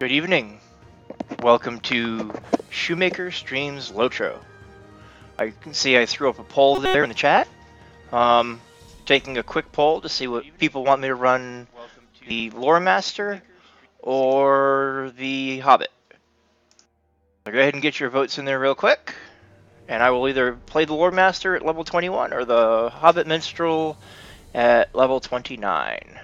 Good evening. Welcome to Shoemaker Streams Lotro. I can see I threw up a poll there in the chat. Um, taking a quick poll to see what people want me to run the Lore Master or the Hobbit. So go ahead and get your votes in there real quick. And I will either play the Lore Master at level 21 or the Hobbit Minstrel at level 29.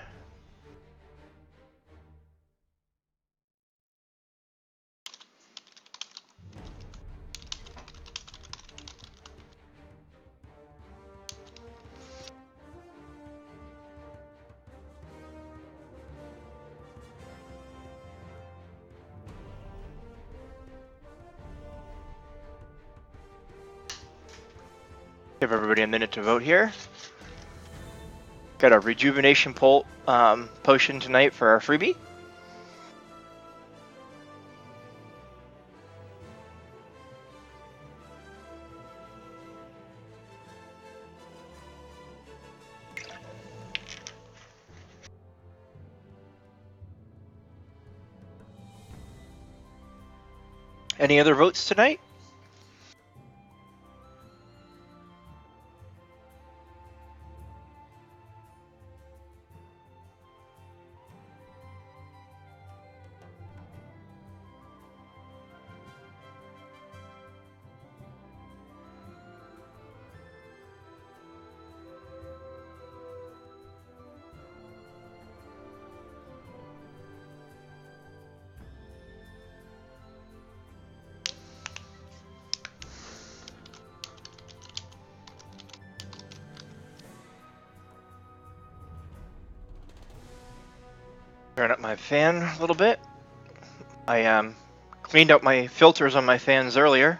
A minute to vote here. Got a rejuvenation pol- um, potion tonight for our freebie. Any other votes tonight? My fan a little bit. I um, cleaned out my filters on my fans earlier,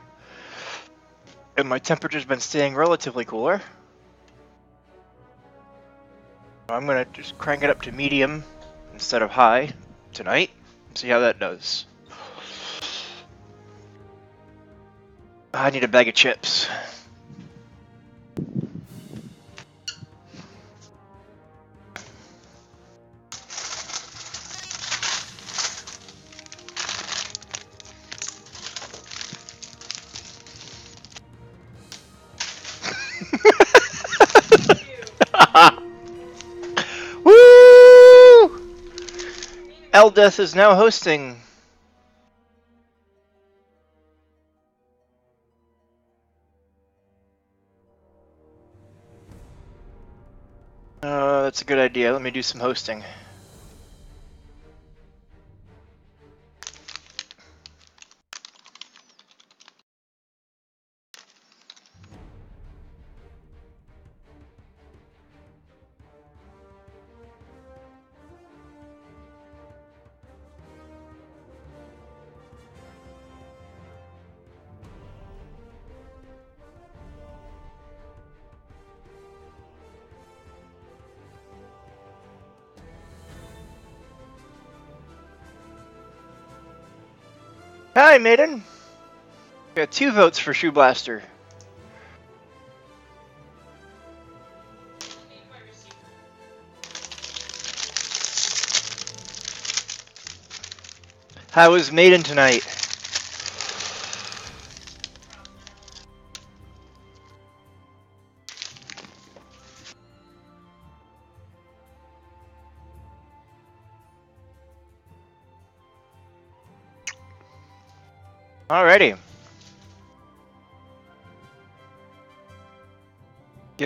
and my temperature's been staying relatively cooler. I'm gonna just crank it up to medium instead of high tonight. See how that does. I need a bag of chips. Eldeth is now hosting. Uh, that's a good idea. Let me do some hosting. Hi, Maiden. We Got two votes for Shoe Blaster. How was Maiden tonight?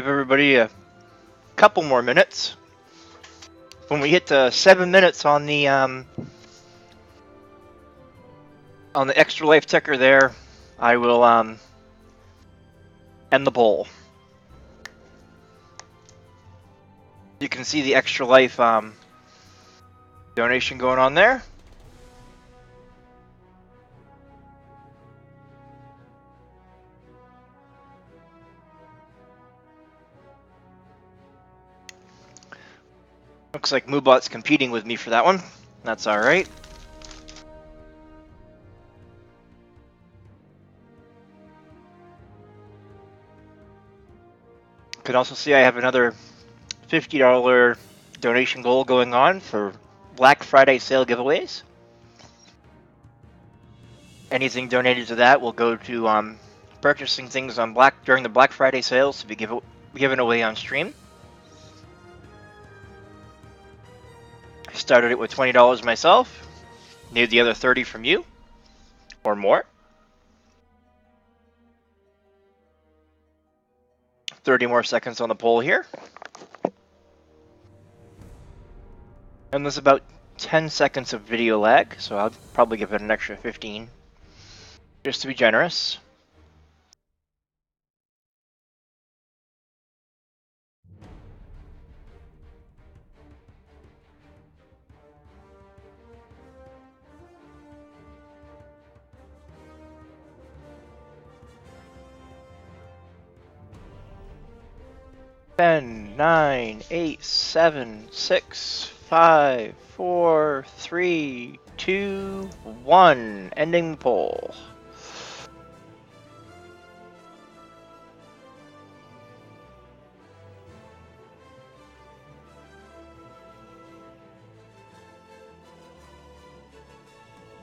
Give everybody a couple more minutes. When we hit to seven minutes on the um, on the extra life ticker there, I will um, end the poll. You can see the extra life um, donation going on there. Looks like Moobot's competing with me for that one. That's alright. Can also see I have another $50 donation goal going on for Black Friday sale giveaways. anything donated to that will go to um, purchasing things on Black during the Black Friday sales to be give, given away on stream. Started it with twenty dollars myself. Need the other thirty from you, or more. 30 more seconds on the poll here. And there's about 10 seconds of video lag, so I'll probably give it an extra 15, just to be generous. Ten, nine, eight, seven, six, five, four, three, two, one. Ending the poll.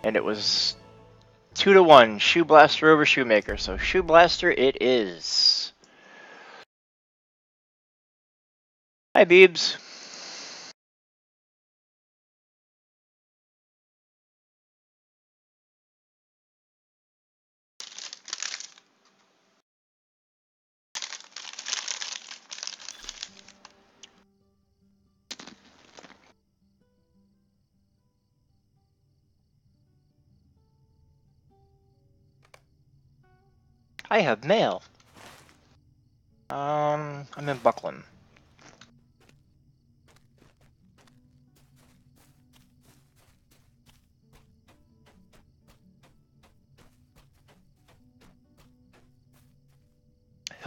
And it was two to one, Shoe Blaster over Shoemaker. So Shoe Blaster it is. Hi, Beebs. I have mail. Um, I'm in Buckland.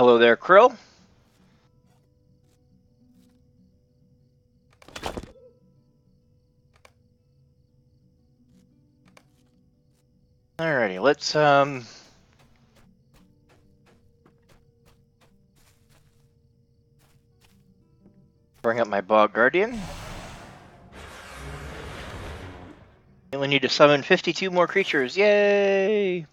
Hello there, Krill. Alrighty, let's um bring up my Bog Guardian. We need to summon 52 more creatures. Yay!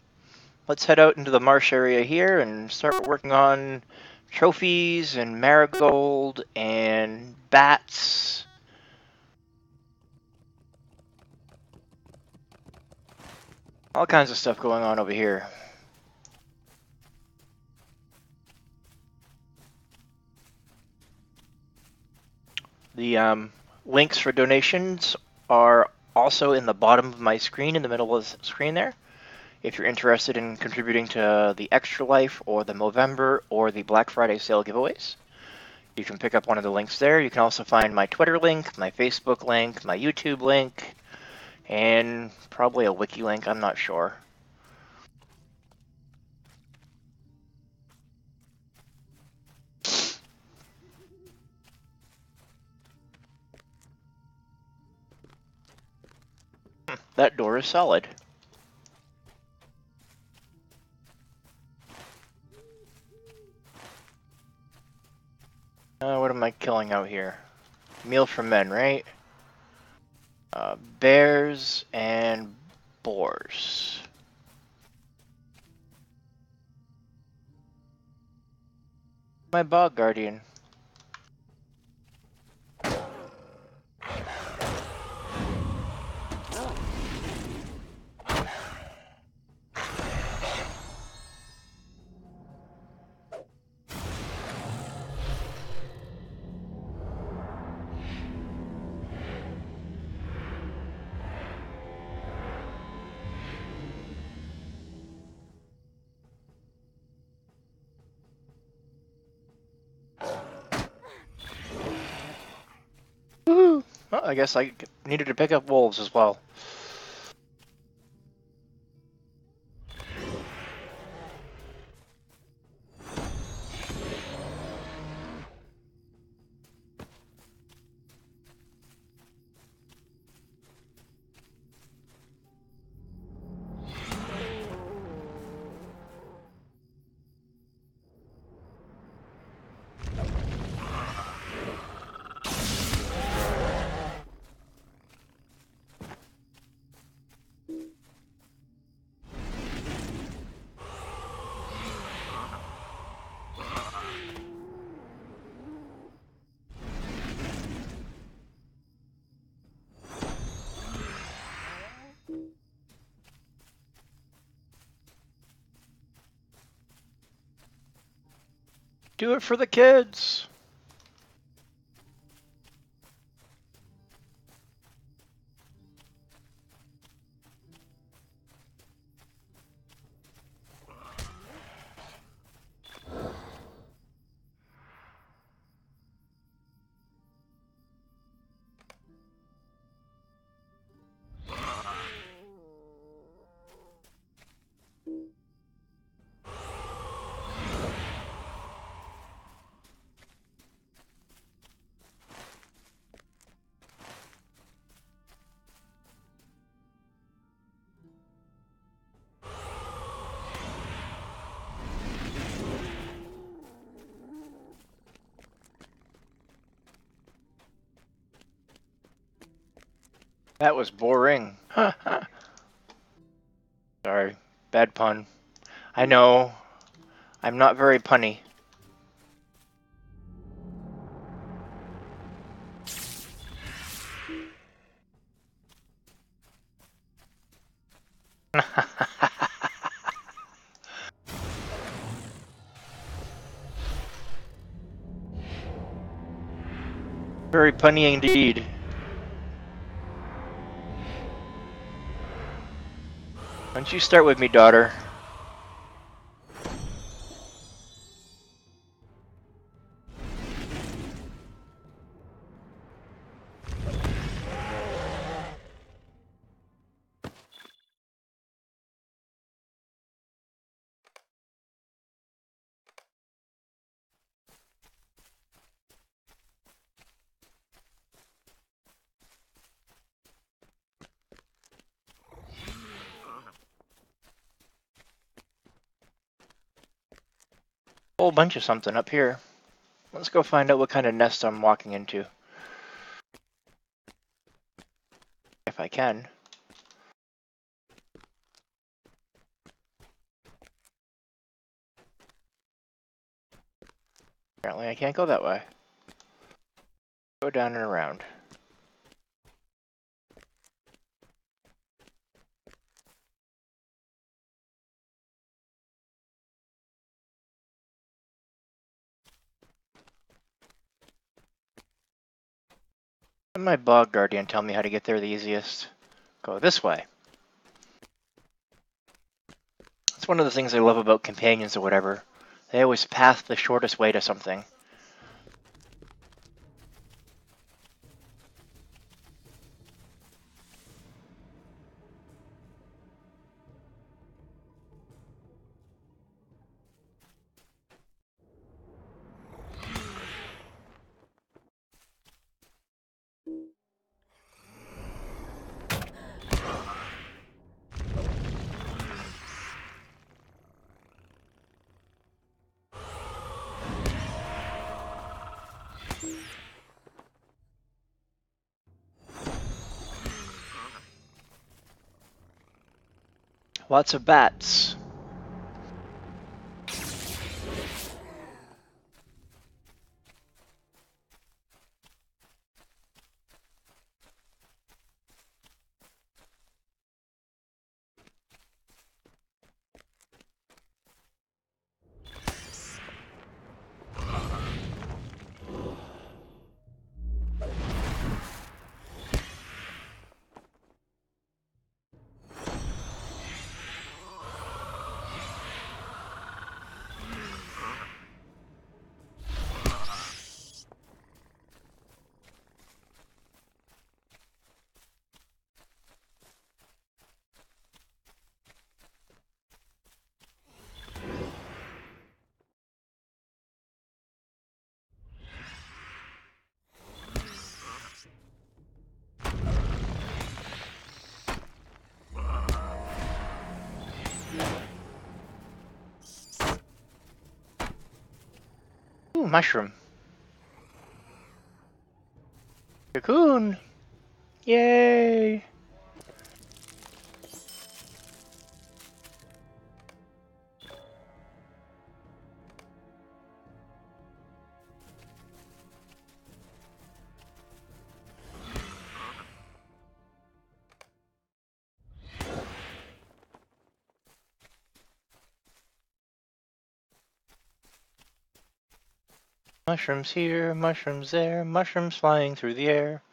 Let's head out into the marsh area here and start working on trophies and marigold and bats. All kinds of stuff going on over here. The um, links for donations are also in the bottom of my screen, in the middle of the screen there. If you're interested in contributing to the Extra Life or the Movember or the Black Friday sale giveaways, you can pick up one of the links there. You can also find my Twitter link, my Facebook link, my YouTube link, and probably a wiki link, I'm not sure. Hmm, that door is solid. Uh, what am I killing out here? Meal for men, right? Uh, bears and boars. My bog guardian. I guess I needed to pick up wolves as well. Do it for the kids. That was boring. Sorry, bad pun. I know. I'm not very punny. very punny indeed. Why don't you start with me, daughter? Whole bunch of something up here. Let's go find out what kind of nest I'm walking into. If I can. Apparently I can't go that way. Go down and around. My bog guardian tell me how to get there the easiest. Go this way. That's one of the things I love about companions or whatever. They always path the shortest way to something. Lots of bats. Mushroom. Cocoon! Yay! Mushrooms here, mushrooms there, mushrooms flying through the air.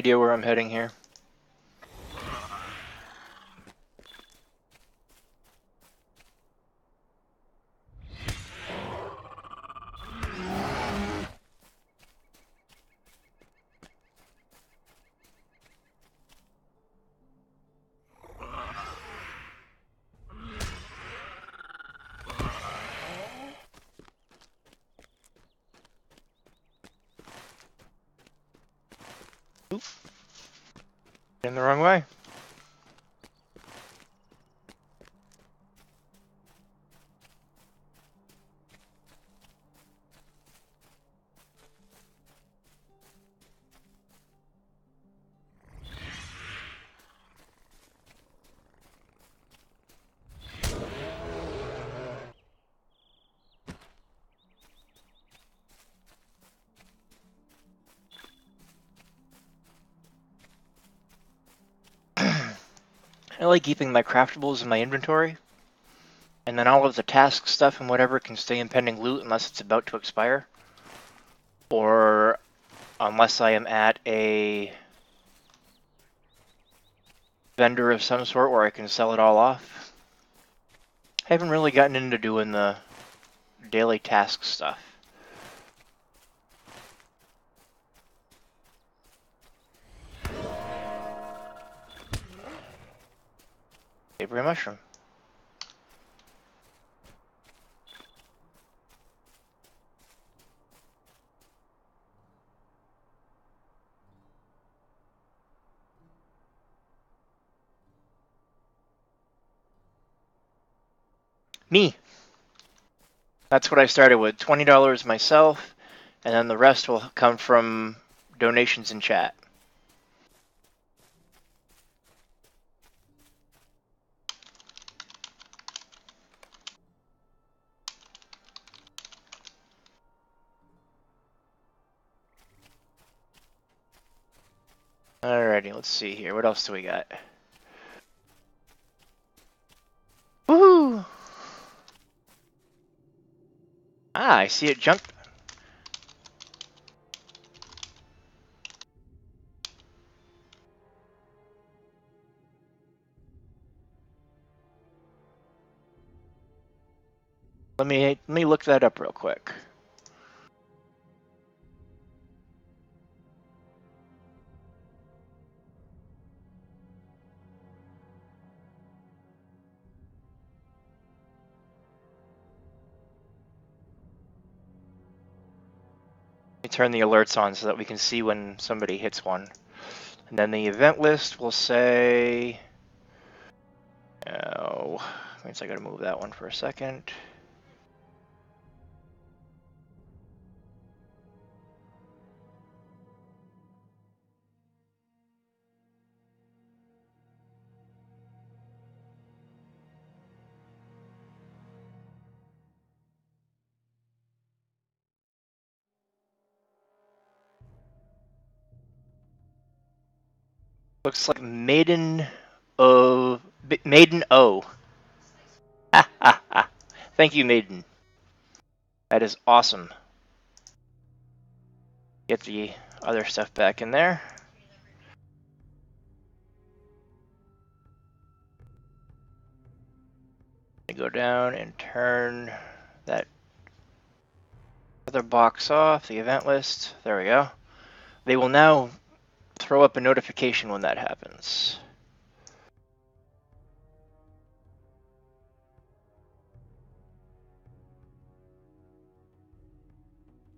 Idea where I'm heading here. I like keeping my craftables in my inventory. And then all of the task stuff and whatever can stay in pending loot unless it's about to expire. Or unless I am at a vendor of some sort where I can sell it all off. I haven't really gotten into doing the daily task stuff. Mushroom. Me. That's what I started with. $20 myself, and then the rest will come from donations in chat. Alrighty, let's see here. What else do we got? Woohoo! Ah, I see it jump. Let me let me look that up real quick. Turn the alerts on so that we can see when somebody hits one. And then the event list will say... Oh, means I gotta move that one for a second. Looks like Maiden O. Maiden O. Ha ha ha. Thank you, Maiden. That is awesome. Get the other stuff back in there. Go down and turn that Other box off, the event list. There we go. They will now throw up a notification when that happens.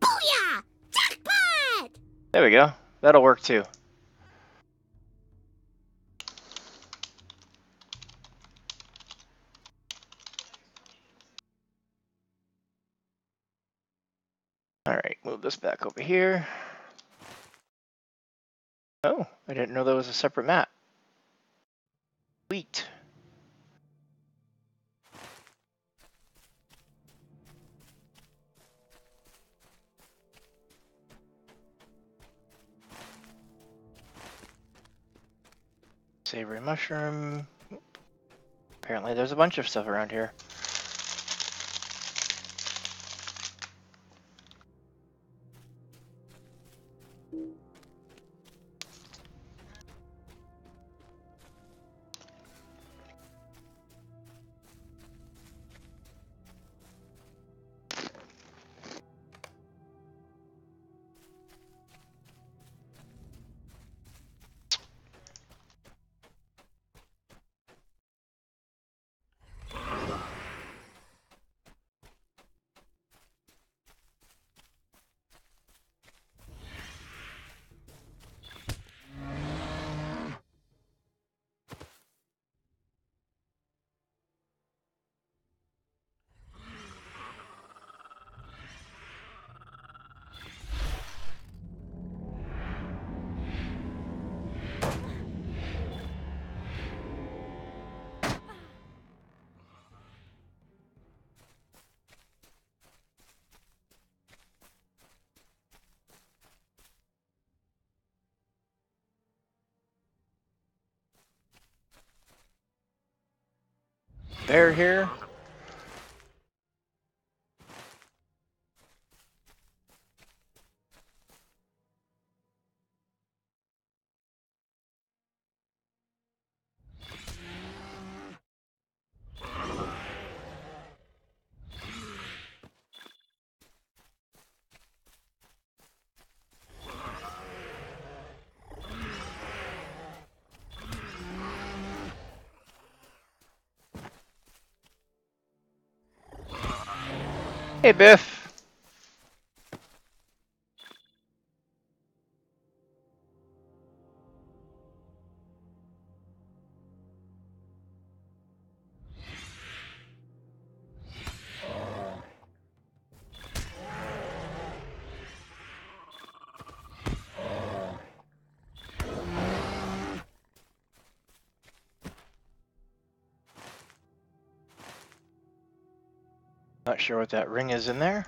Booyah! Jackpot! There we go. That'll work too. Alright, move this back over here. Oh, I didn't know there was a separate map. Sweet. Savory mushroom. Apparently there's a bunch of stuff around here. Bear here. Hey, Biff. Sure what that ring is in there.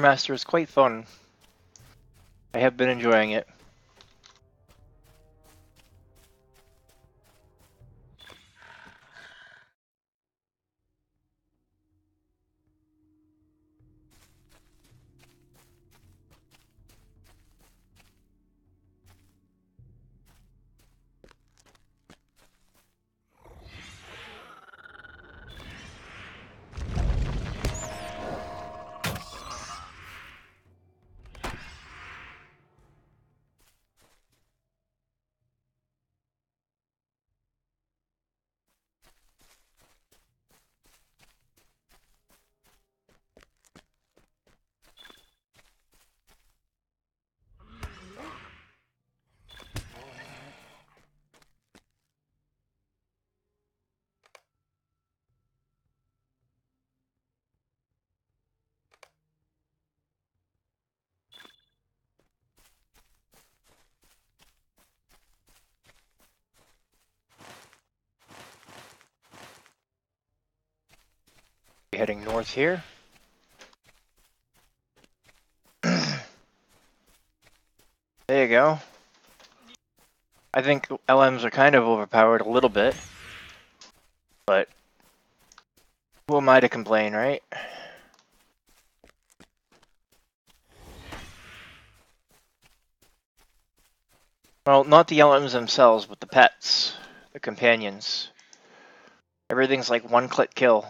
Lore Master is quite fun. I have been enjoying it. Heading north here. there you go. I think LMs are kind of overpowered a little bit. But who am I to complain, right? Well, not the LMs themselves, but the pets, the companions. Everything's like one click kill.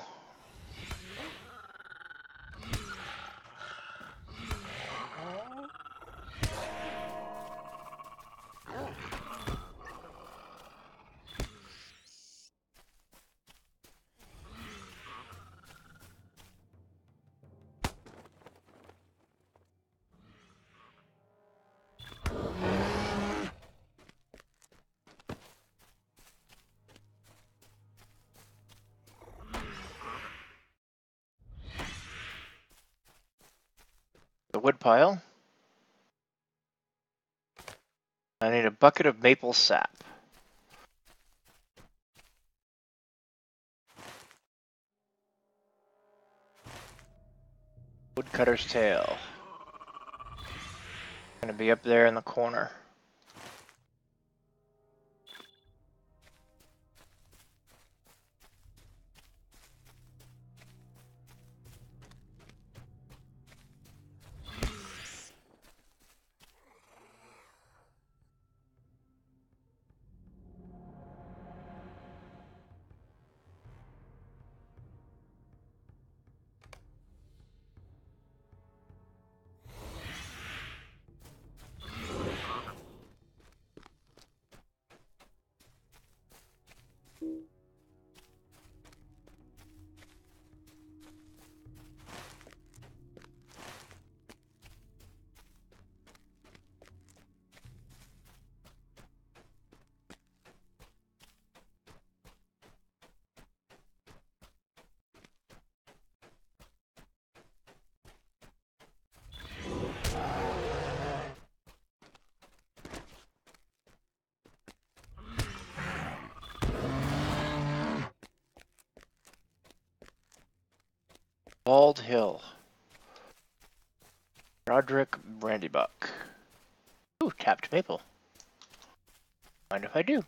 Bucket of maple sap. Woodcutter's tail. Gonna be up there in the corner. Roderick Brandybuck. Ooh, tapped maple. Mind if I do?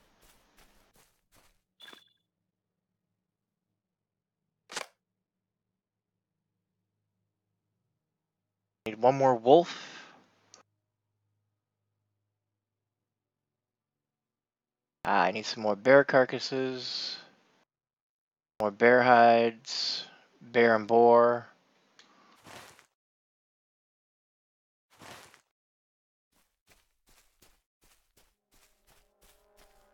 Need one more wolf. Ah, I need some more bear carcasses. More bear hides. Bear and boar.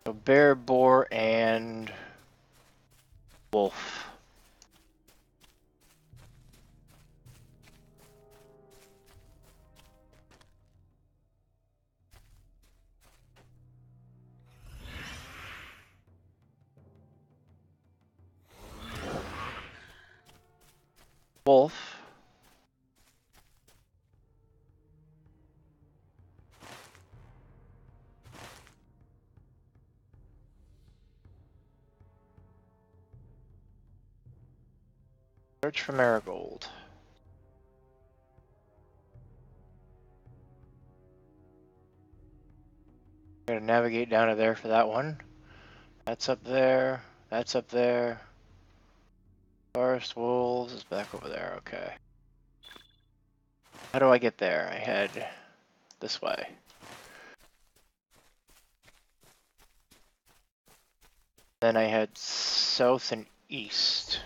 So bear, boar, and wolf. Wolf. Search for marigold. Gotta navigate down to there for that one. That's up there. That's up there. Forest wolves is back over there. Okay. How do I get there? I head this way. Then I head south and east.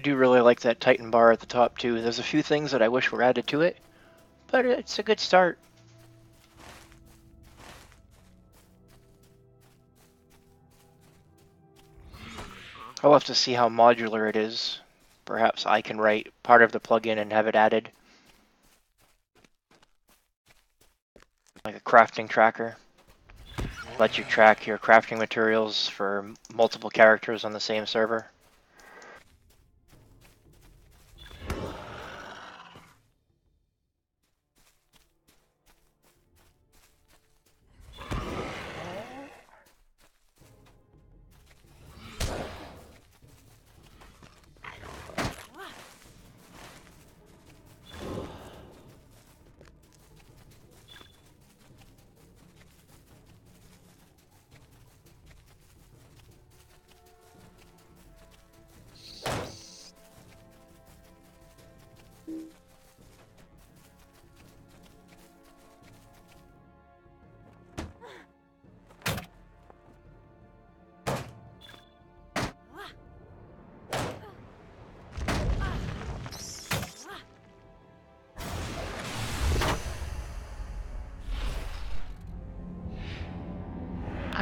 Do really like that Titan bar at the top too. There's a few things that I wish were added to it, but it's a good start. I'll have to see how modular it is. Perhaps I can write part of the plugin and have it added. like a crafting tracker. Let you track your crafting materials for multiple characters on the same server.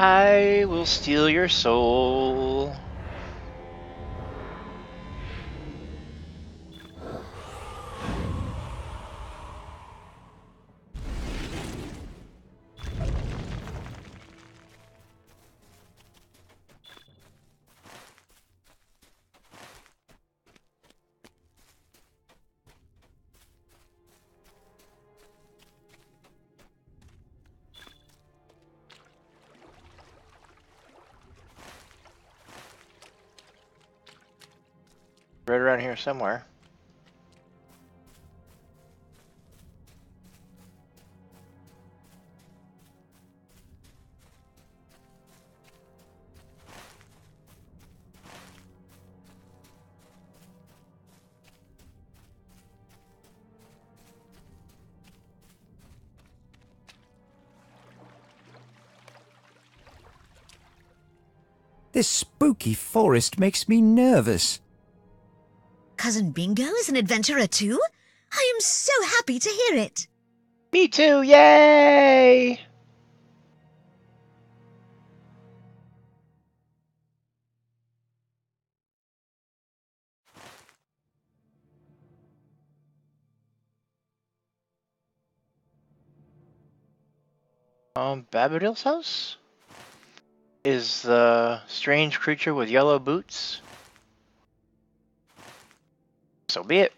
I will steal your soul. Somewhere. This spooky forest makes me nervous. Cousin Bingo is an adventurer too? I am so happy to hear it. Me too, yay! Um, Bombadil's house? Is the strange creature with yellow boots? So be it.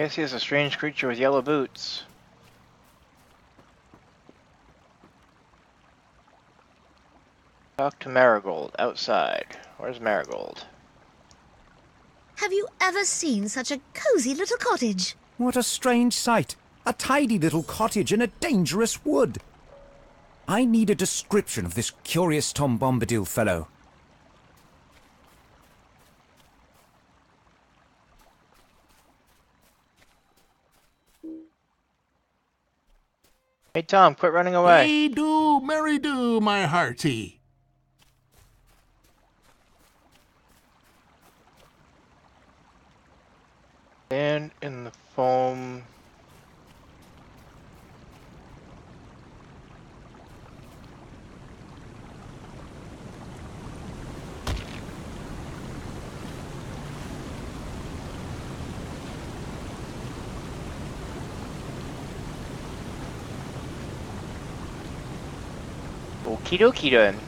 I guess he is a strange creature with yellow boots. Talk to Marigold outside. Where's Marigold? Have you ever seen such a cozy little cottage? What a strange sight. A tidy little cottage in a dangerous wood. I need a description of this curious Tom Bombadil fellow. Tom, quit running away. Hey do, merry do, my hearty. Stand in the foam. Dokie then.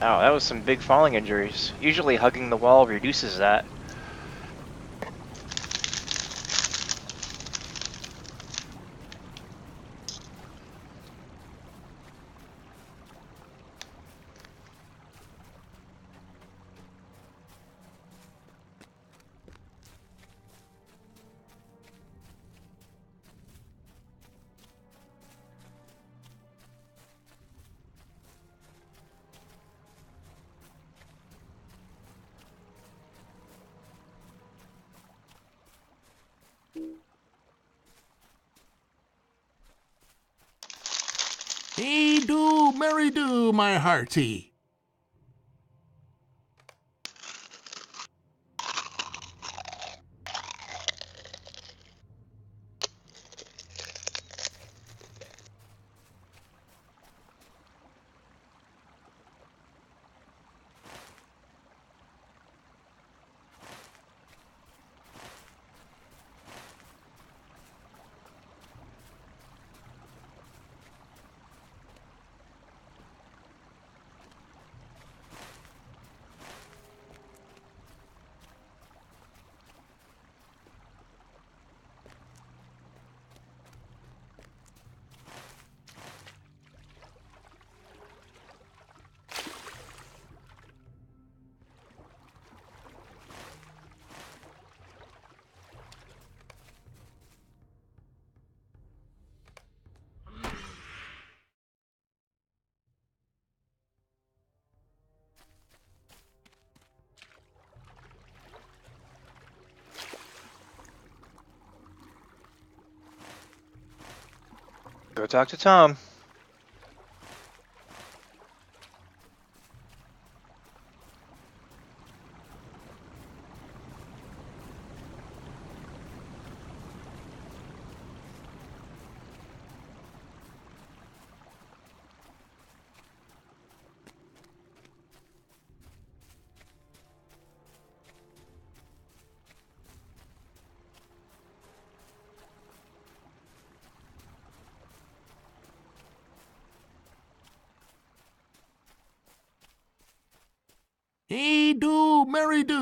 Oh, that was some big falling injuries. Usually hugging the wall reduces that. Hearty. Go talk to Tom.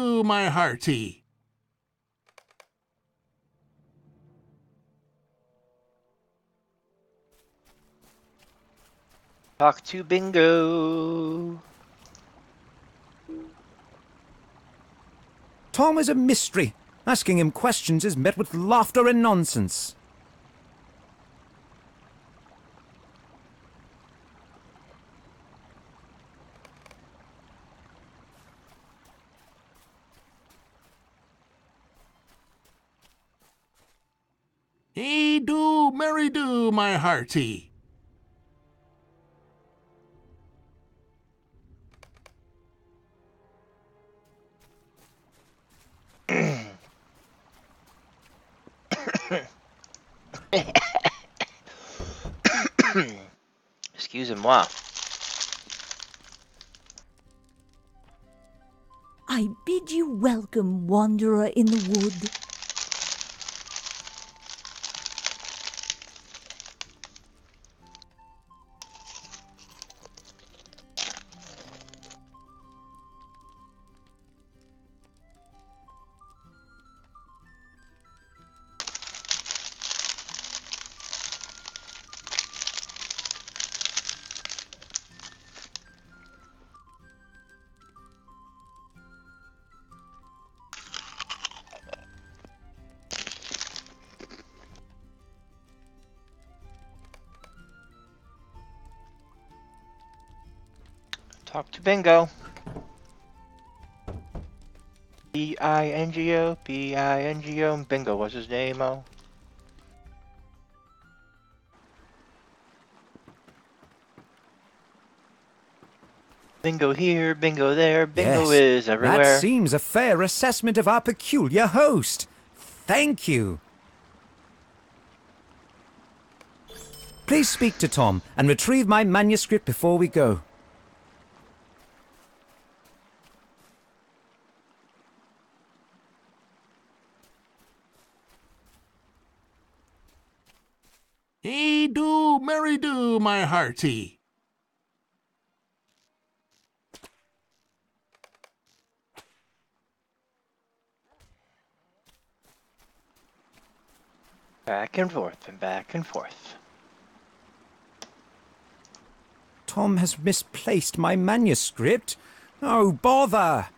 Do, my hearty. Talk to Bingo. Tom is a mystery. Asking him questions is met with laughter and nonsense. Hey do, merry do, my hearty. Excusez-moi. I bid you welcome, wanderer in the wood. Bingo. B I N G O, B I N G O. Bingo, what's his name? Oh. Bingo here, bingo there, bingo yes, is everywhere. That seems a fair assessment of our peculiar host. Thank you. Please speak to Tom and retrieve my manuscript before we go. Hey do, merry do, my hearty. Back and forth and back and forth. Tom has misplaced my manuscript. Oh, bother!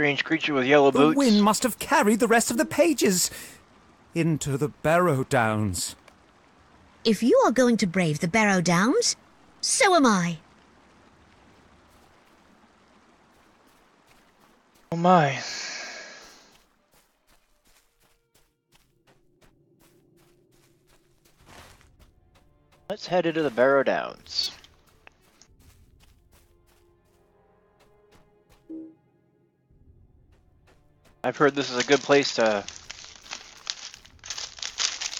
Strange creature with yellow The boots. wind must have carried the rest of the pages into the Barrow Downs. If you are going to brave the Barrow Downs, so am I. Oh my. Let's head into the Barrow Downs. I've heard this is a good place to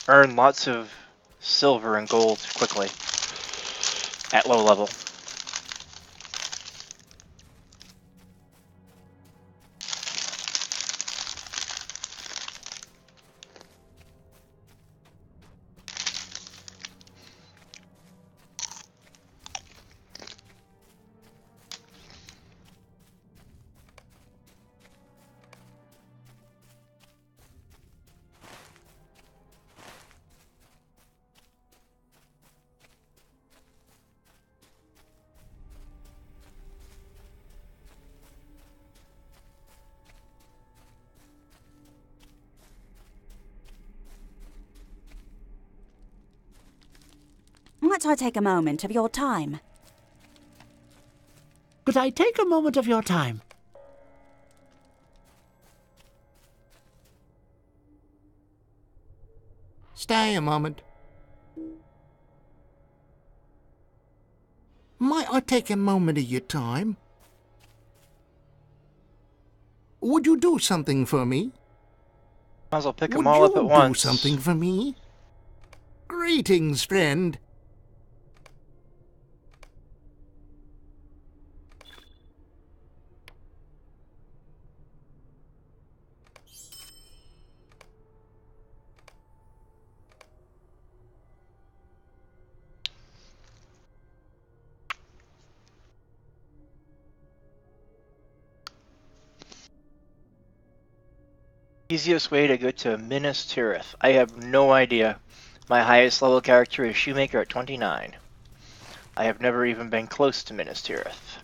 earn lots of silver and gold quickly at low level. Might I take a moment of your time? Could I take a moment of your time? Stay a moment. Might I take a moment of your time? Would you do something for me? Might as well pick Would them all up at once. Would you do something for me? Greetings, friend. Easiest way to go to Minas Tirith. I have no idea. My highest level character is Shoemaker at 29. I have never even been close to Minas Tirith.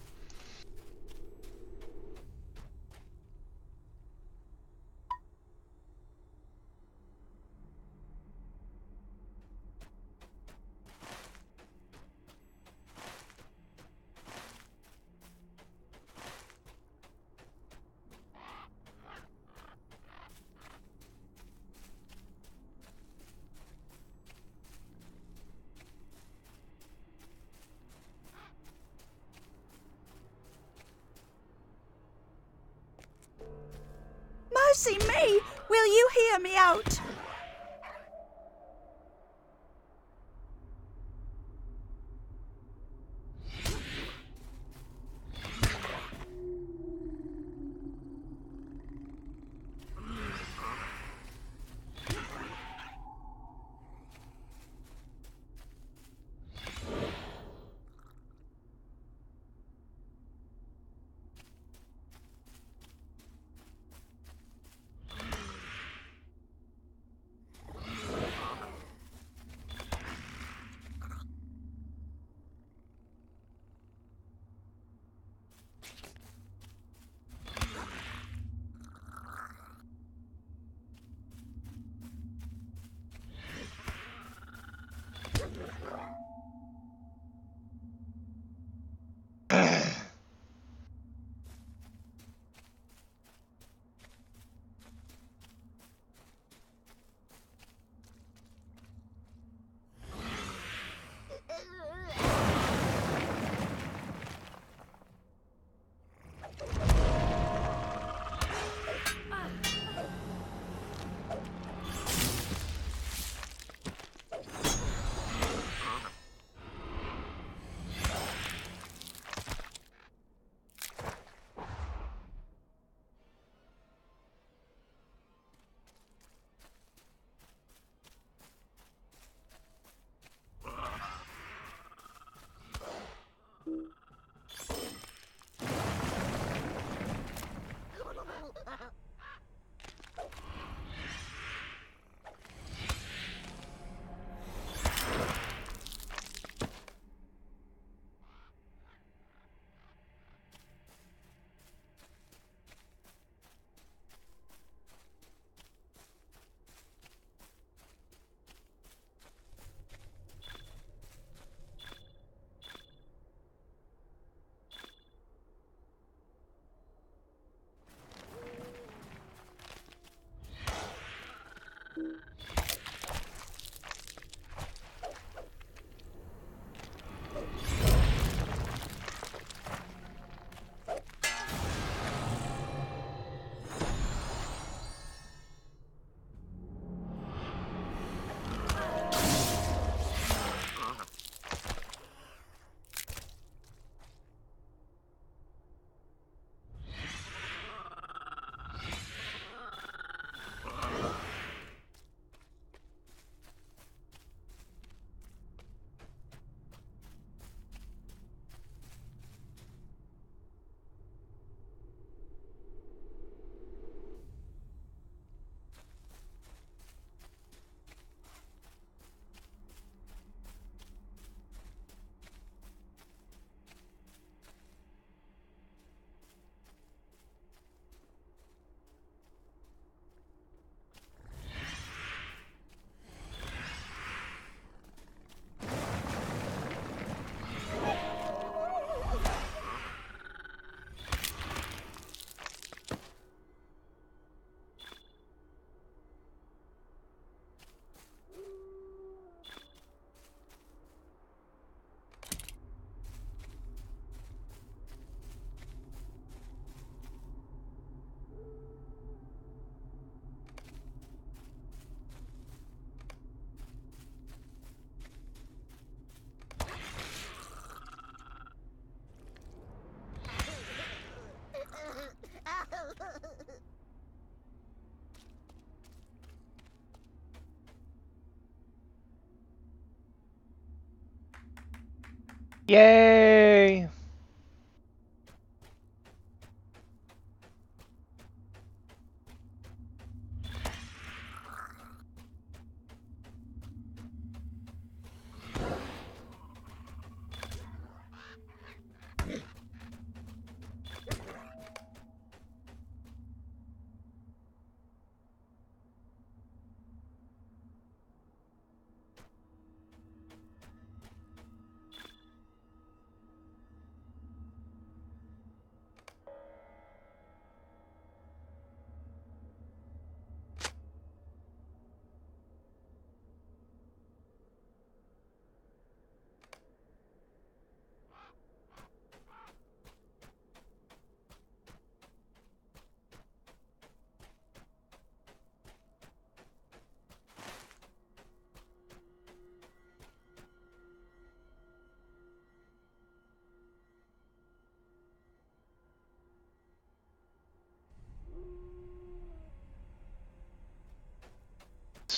Yay!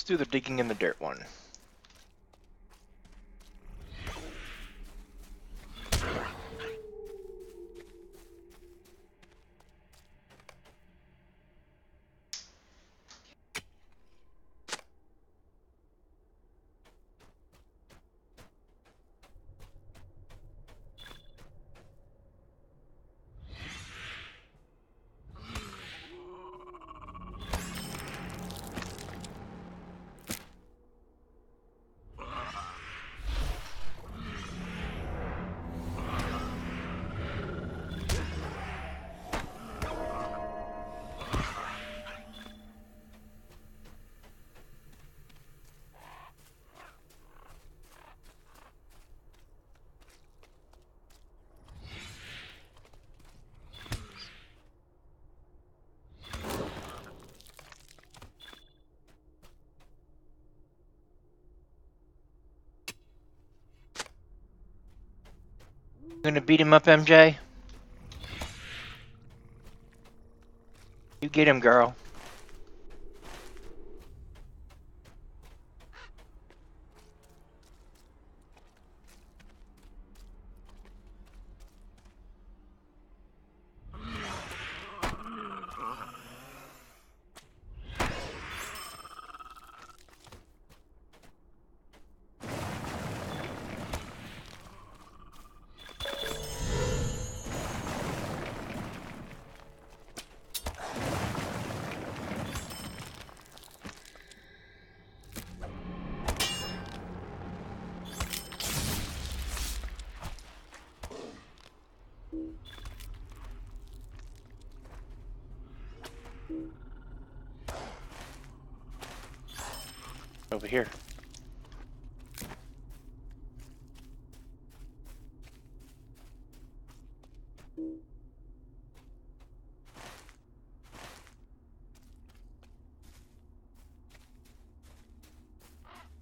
Do the digging in the dirt one. Gonna beat him up, MJ? You get him, girl. Over here.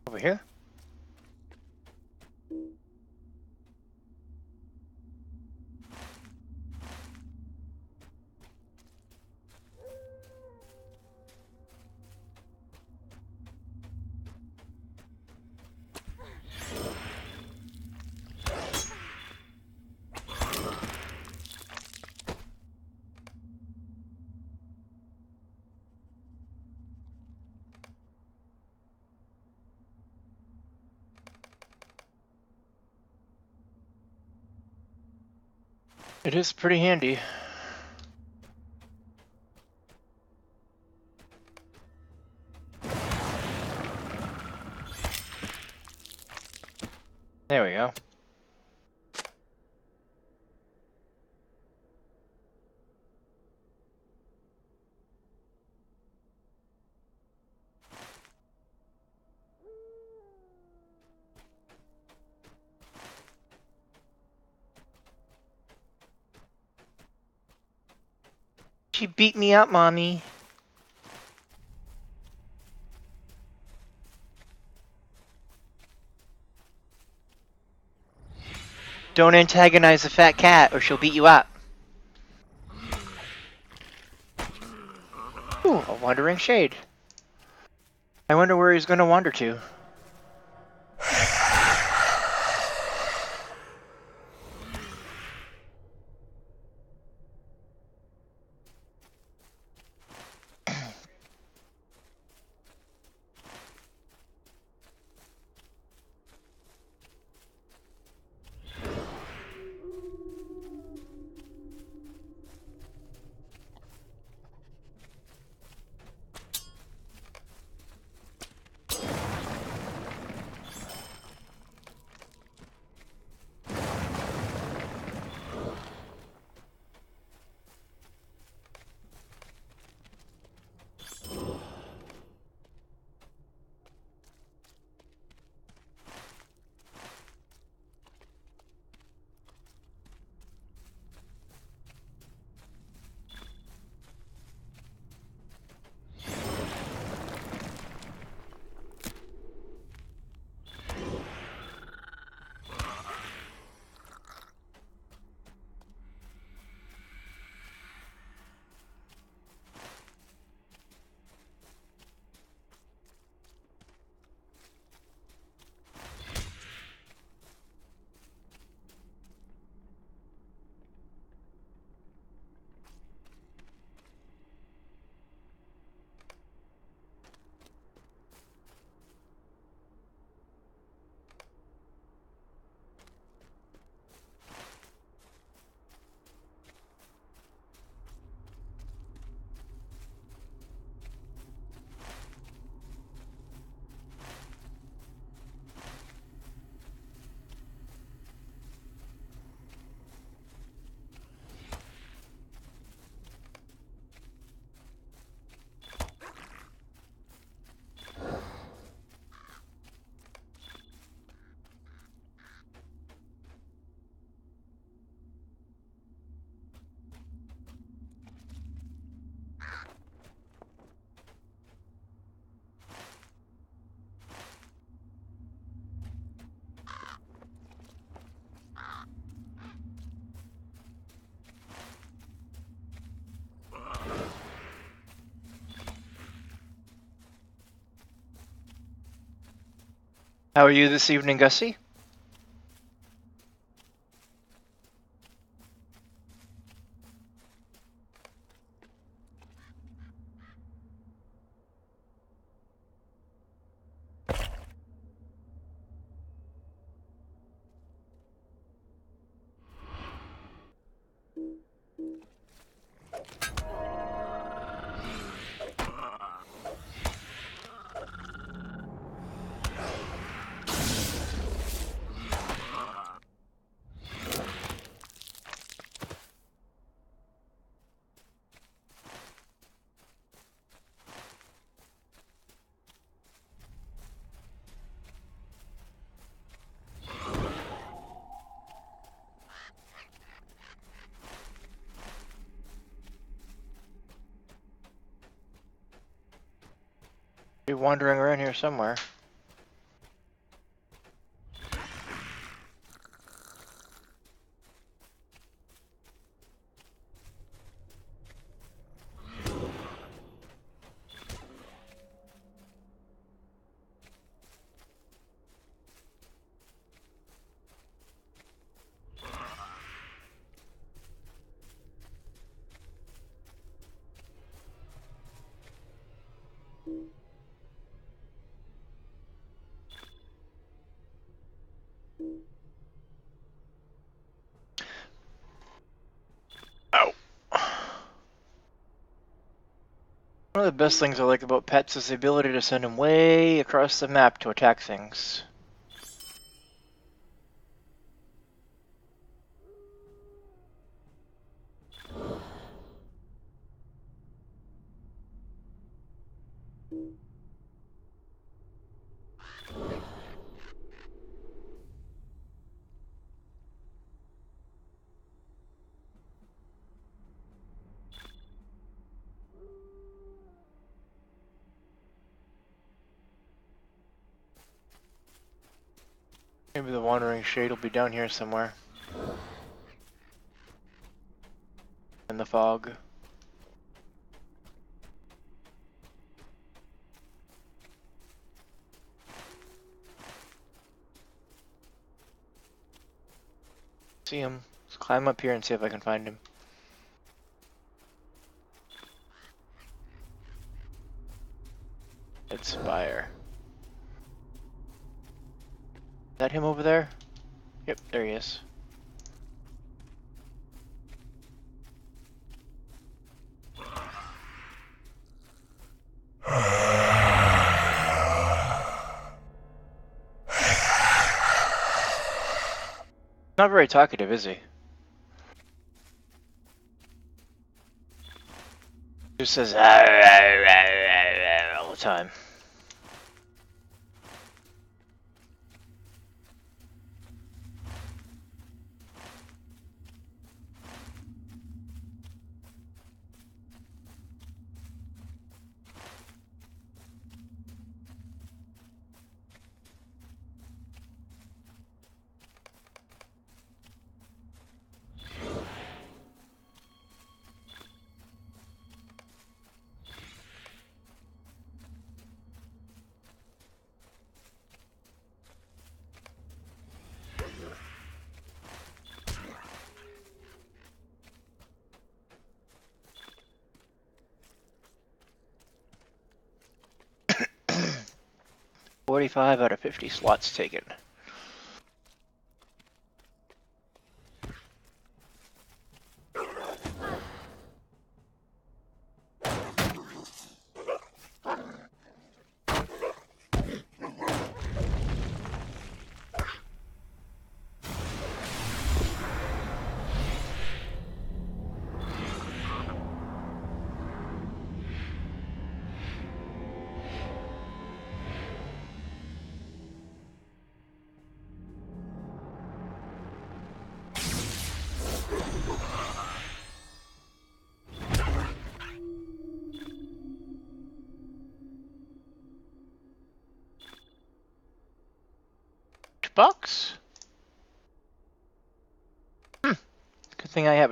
Over here? It is pretty handy. There we go. She beat me up, mommy. Don't antagonize the fat cat or she'll beat you up. Ooh, a wandering shade. I wonder where he's gonna wander to. How are you this evening, Gussie? Wandering around here somewhere. One of the best things I like about pets is the ability to send them way across the map to attack things. Maybe shade will be down here somewhere. In the fog. See him. Let's climb up here and see if I can find him. It's fire. Is that him over there? Yep, there he is. Not very talkative, is he? Just says all the time. Forty-five out of fifty slots taken.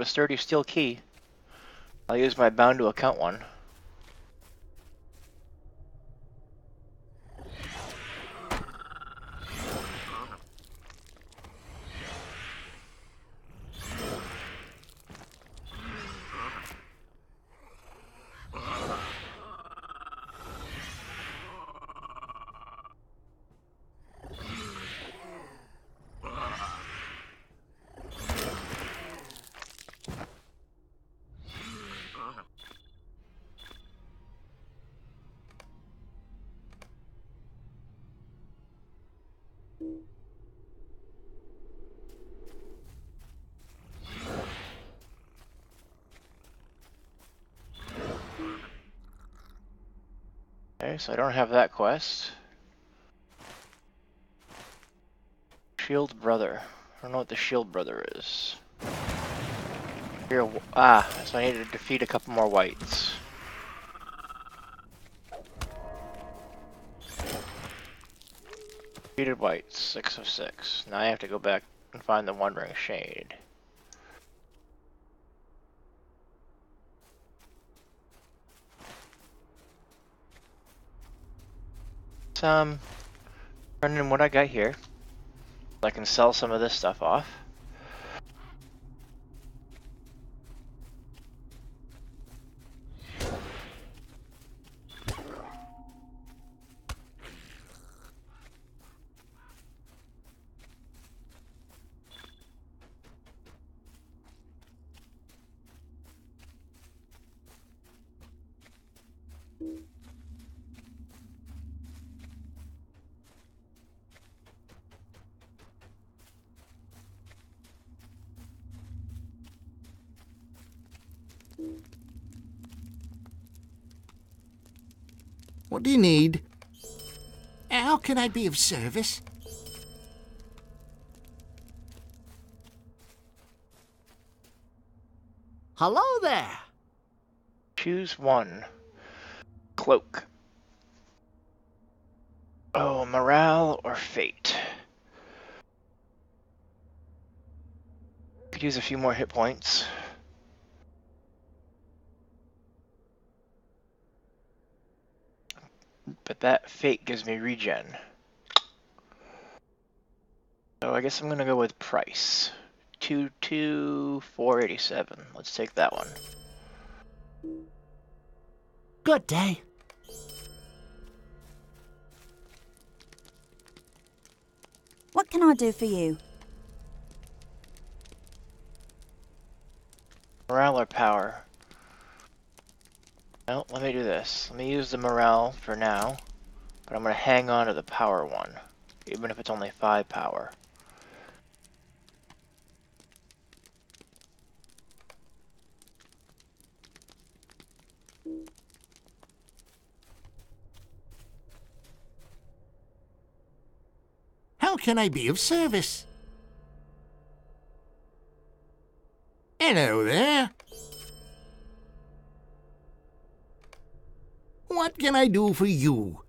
A sturdy steel key. I'll use my bound to account one. So I don't have that quest. Shield Brother. I don't know what the Shield Brother is. Here, ah, so I need to defeat a couple more wights. Defeated wights, six of six. Now I have to go back and find the Wandering Shade. Um running what I got here. I can sell some of this stuff off. What do you need? How can I be of service? Hello there. Choose one. Cloak. Oh, morale or fate? Could use a few more hit points. But that fate gives me regen. So I guess I'm gonna go with price. Two two four eighty seven. Let's take that one. Good day. What can I do for you? Morale or power? Well, let me do this. Let me use the morale for now, but I'm going to hang on to the power one, even if it's only 5 power. How can I be of service? Hello there. What can I do for you?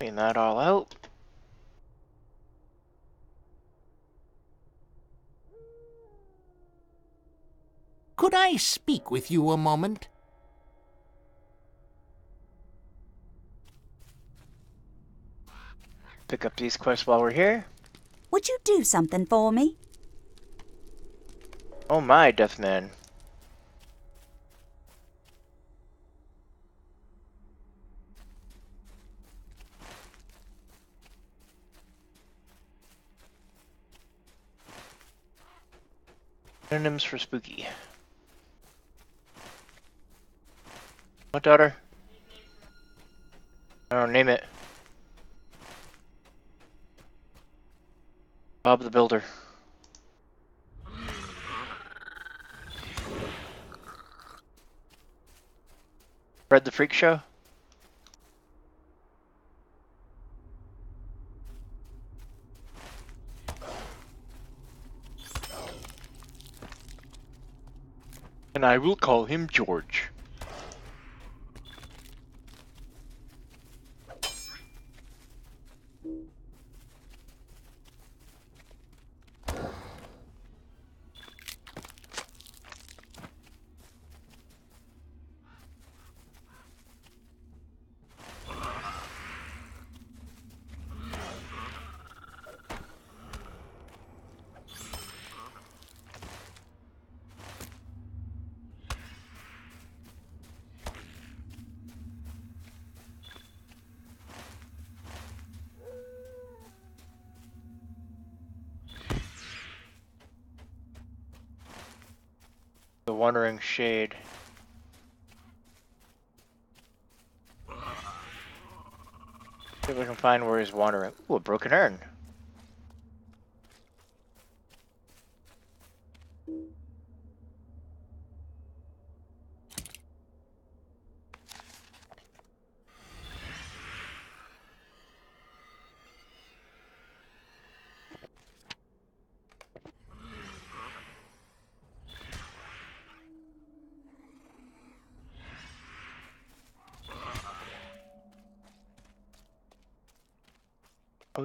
Clean that all out. Could I speak with you a moment? Pick up these quests while we're here. Would you do something for me? Oh my, Deathman. Synonyms for spooky. What daughter? I don't name it. Bob the Builder. Fred the Freak Show? And I will call him George. wandering shade. See if we can find where he's wandering. Ooh, a broken urn.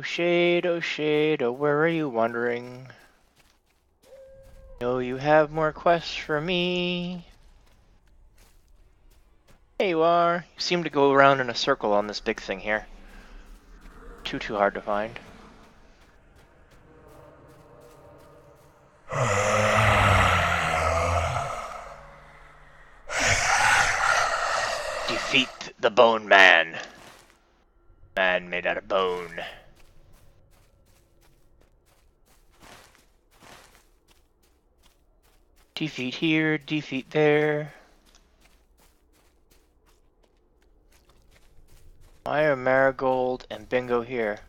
Shade, oh shade, oh where are you wandering? Know you have more quests for me. There you are. You seem to go around in a circle on this big thing here. Too too hard to find. Defeat the Bone Man. Man made out of bone. Defeat here, defeat there. Maya Marigold and Bingo here.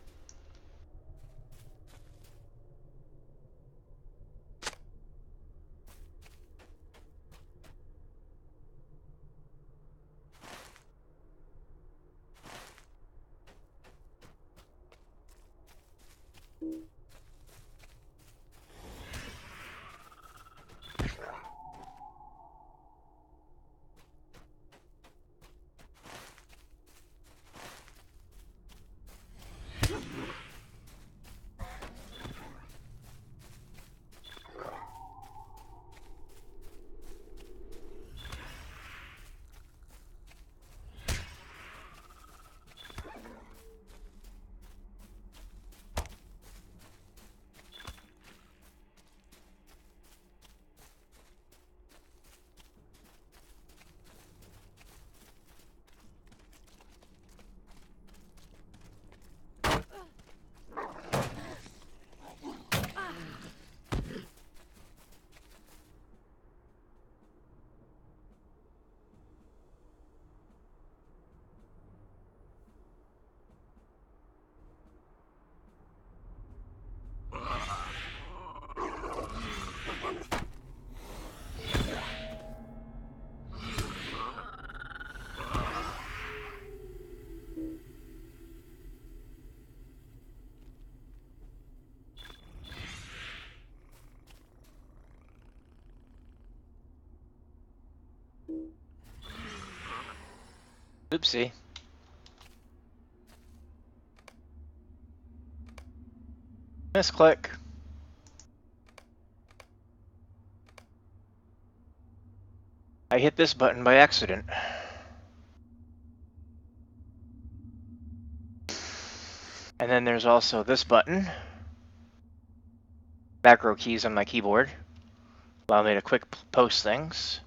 Oopsie. Misclick. I hit this button by accident. And then there's also this button. Macro keys on my keyboard. Allow me to quick post things.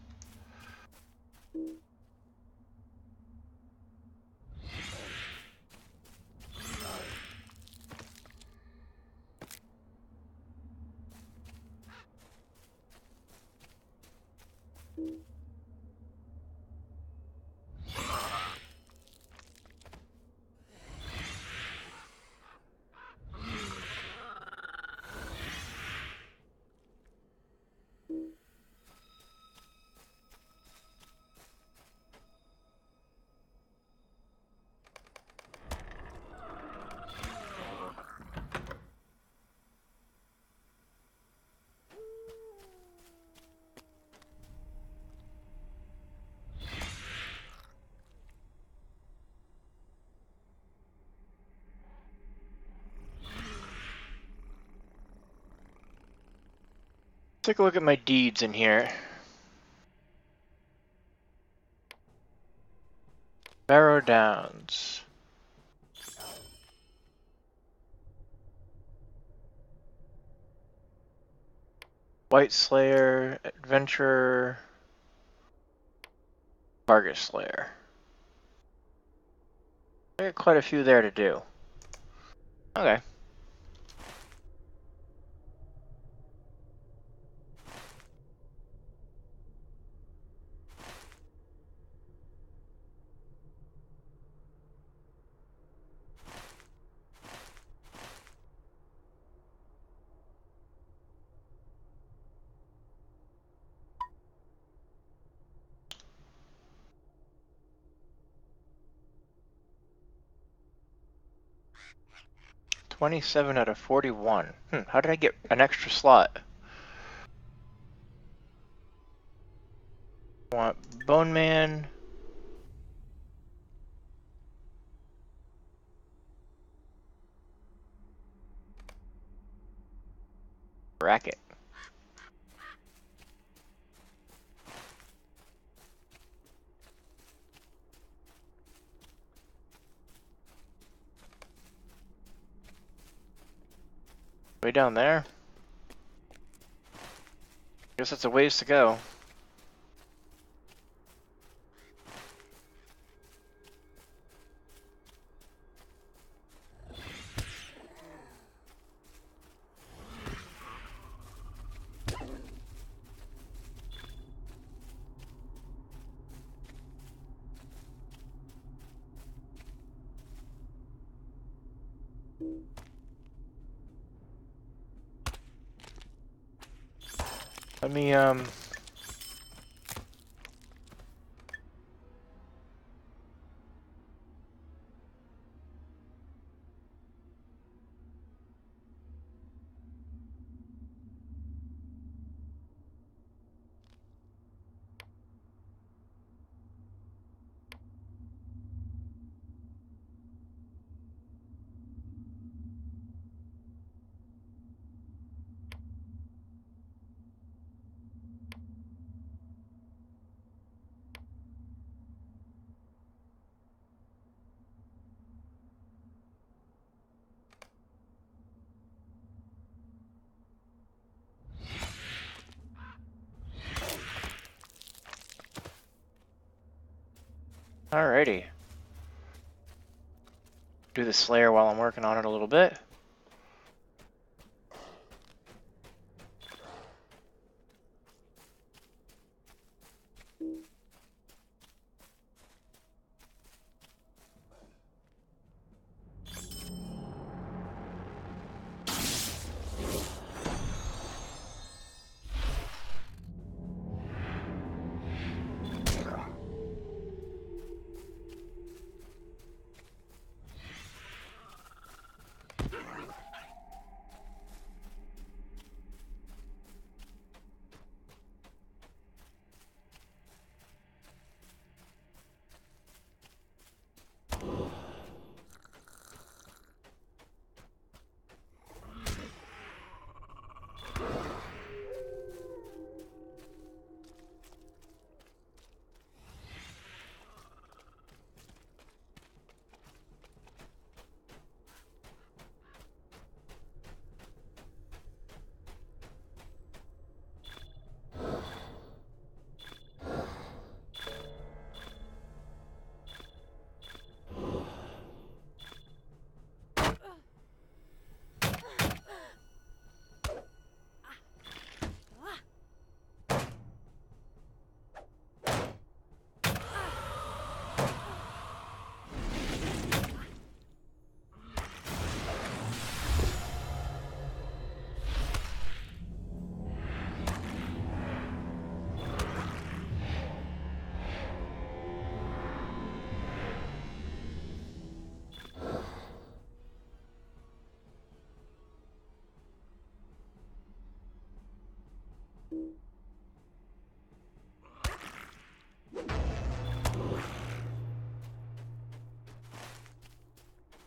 Take a look at my deeds in here. Barrow Downs. Wight Slayer, Adventurer, Target Slayer. I got quite a few there to do. Okay. 27 out of 41. Hmm, how did I get an extra slot? Want Bone Man. Bracket. Way down there. Guess it's a ways to go. Um... Alrighty. Do the Slayer while I'm working on it a little bit.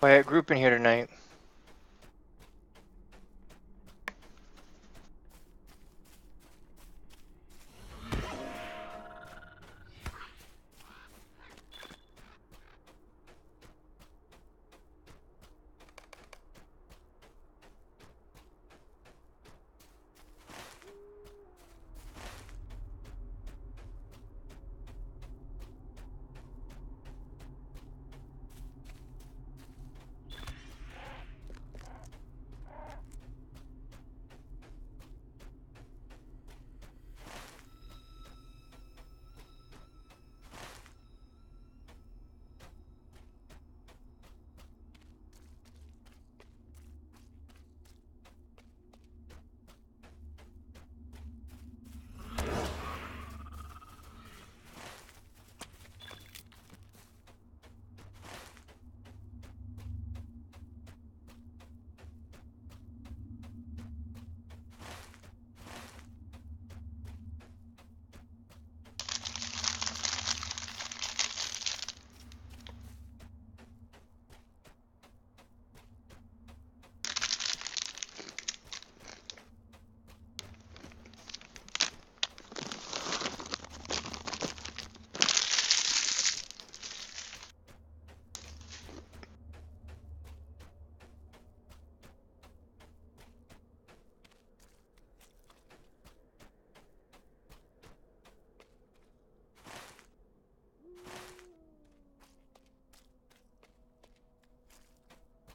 Quiet group in here tonight.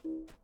you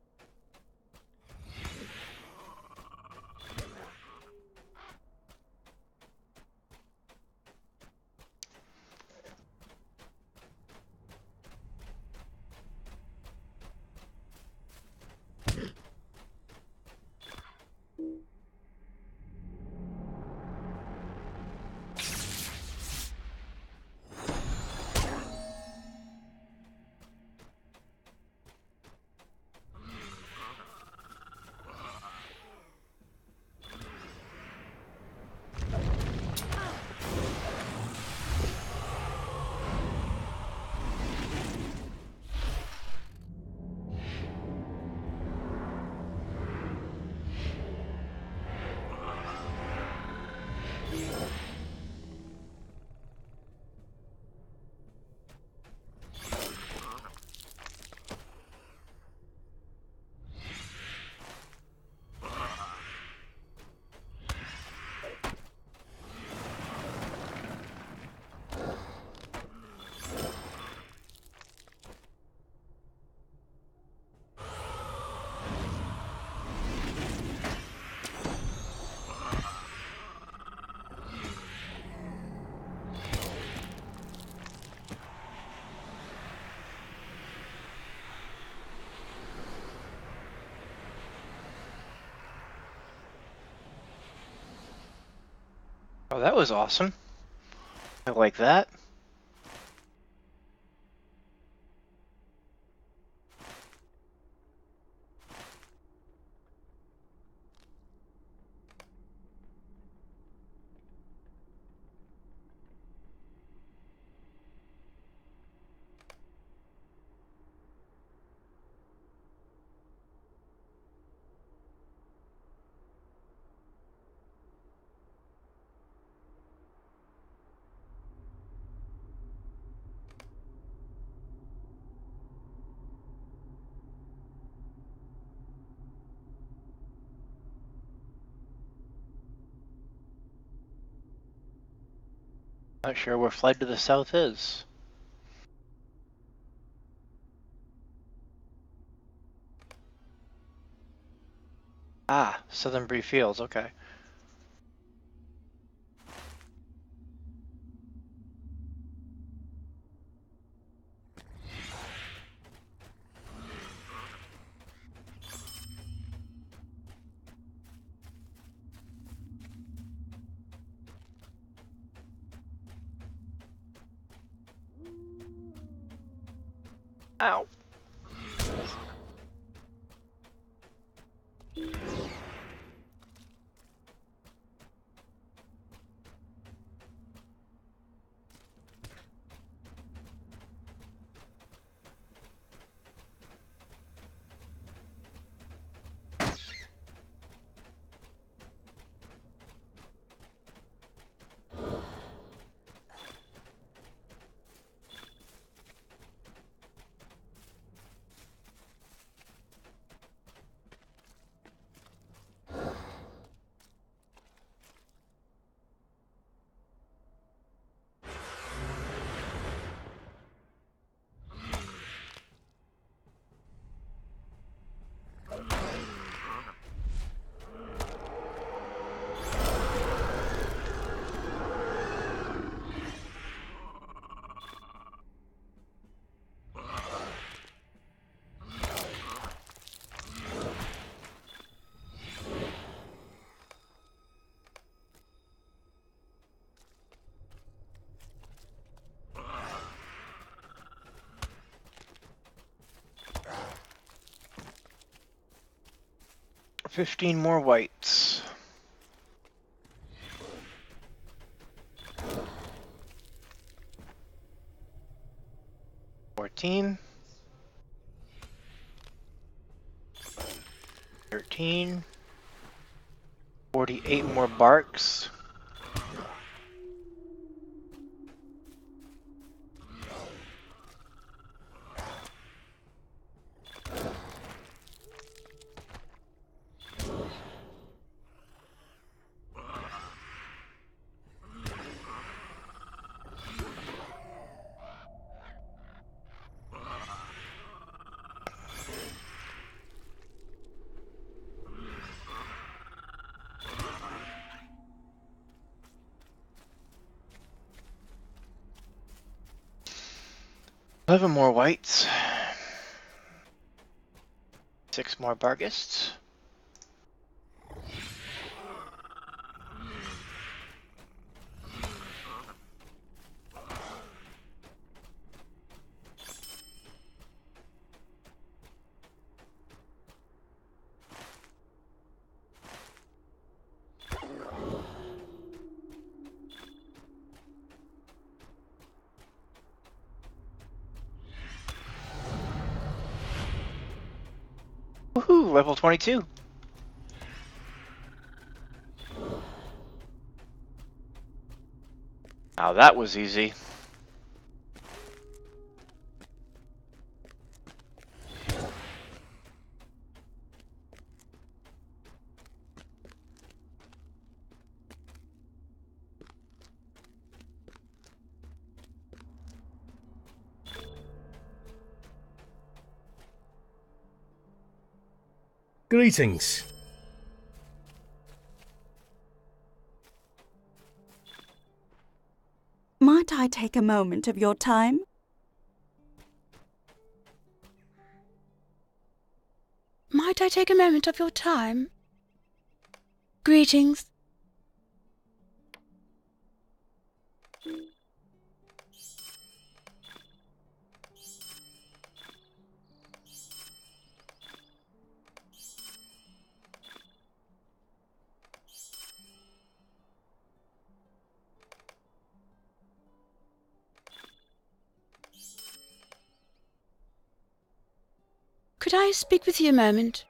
Oh, that was awesome. I like that. Not sure where Flight to the South is. Ah, Southern Bree Fields, okay. Ow. Fifteen more wights. Fourteen. Thirteen. Forty-eight more barks. Eleven more wights. Six more barghests. 22. Now that was easy. Greetings. Might I take a moment of your time? Might I take a moment of your time? Greetings. I speak with you a moment?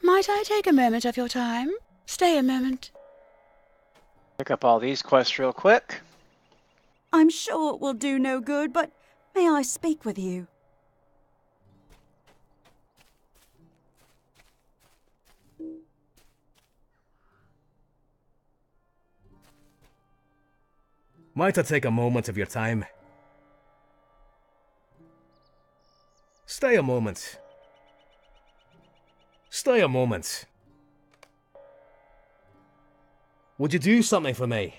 Might I take a moment of your time? Stay a moment. Pick up all these quests real quick. I'm sure it will do no good, but may I speak with you? Might I take a moment of your time? Stay a moment. Stay a moment. Would you do something for me?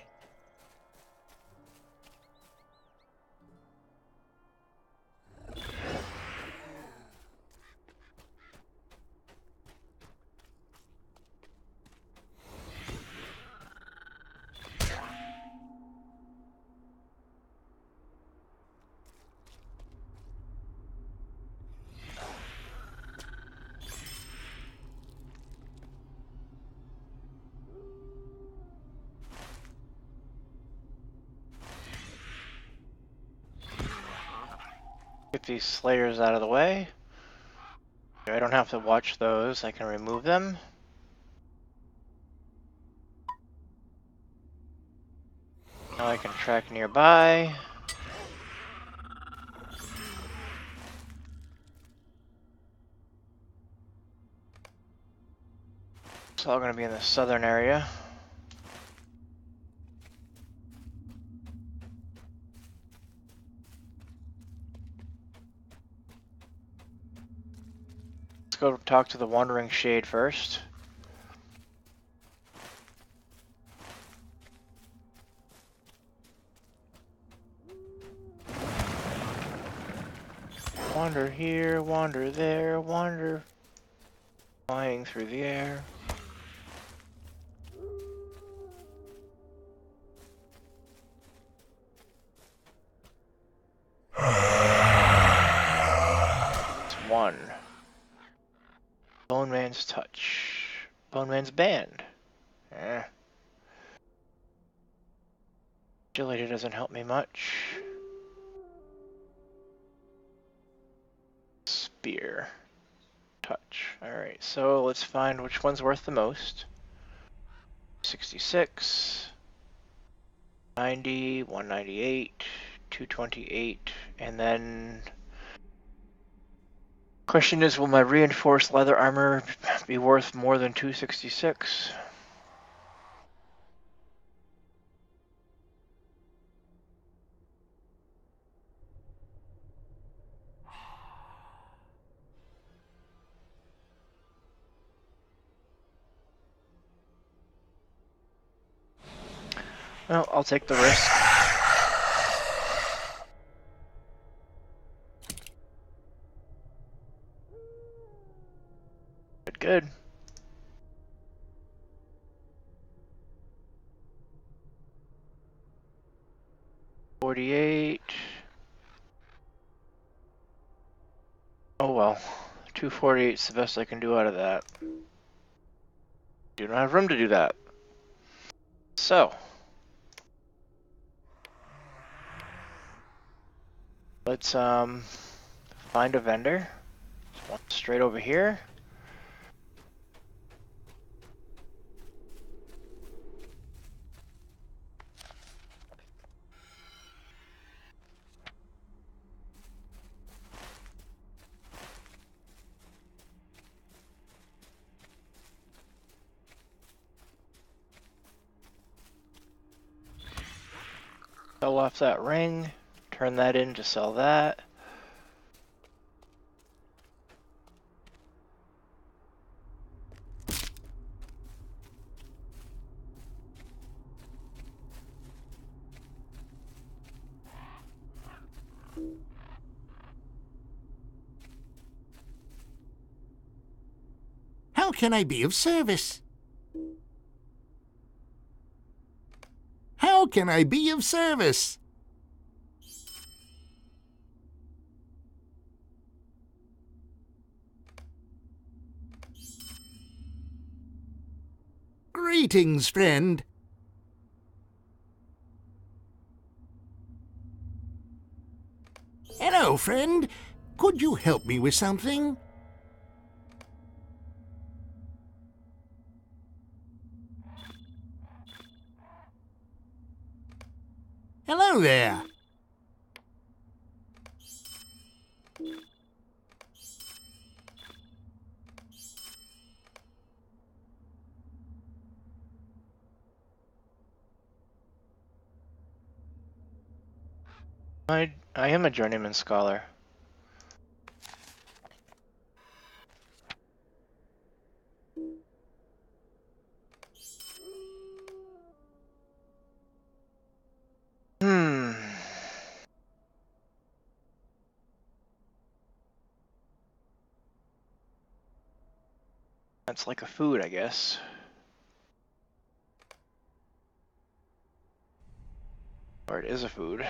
Slayers out of the way. I don't have to watch those, I can remove them. Now I can track nearby. It's all gonna be in the southern area. Go talk to the Wandering Shade first. Wander here, wander there, wander flying through the air. Man's Band. Eh. Agility doesn't help me much. Spear. Touch. Alright, so let's find which one's worth the most. 66. 90, 198, 228, and then Question is, will my reinforced leather armor be worth more than 266? Well, I'll take the risk. Good. Forty-eight. Oh well, two forty-eight is the best I can do out of that. Do not have room to do that. So. Let's um find a vendor. One straight over here. That ring, turn that in to sell that. How can I be of service? How can I be of service? Greetings, friend. Hello, friend. Could you help me with something? Hello there. I I am a journeyman scholar. Hmm. That's like a food, I guess. Or it is a food.